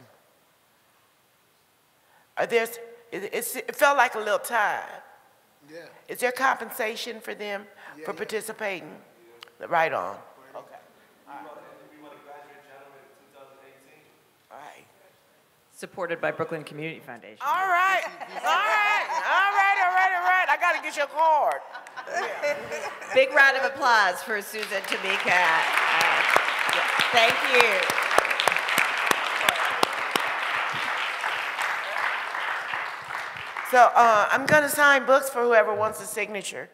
are there, it, it felt like a little time. Yeah. Is there compensation for them for participating? Right on. Okay. All right. Supported by Brooklyn Community Foundation. All right, all right, all right, all right, all right. I gotta get your card. Big round of applause for Susan Topeka. Uh, Thank you. So uh, I'm gonna sign books for whoever wants a signature.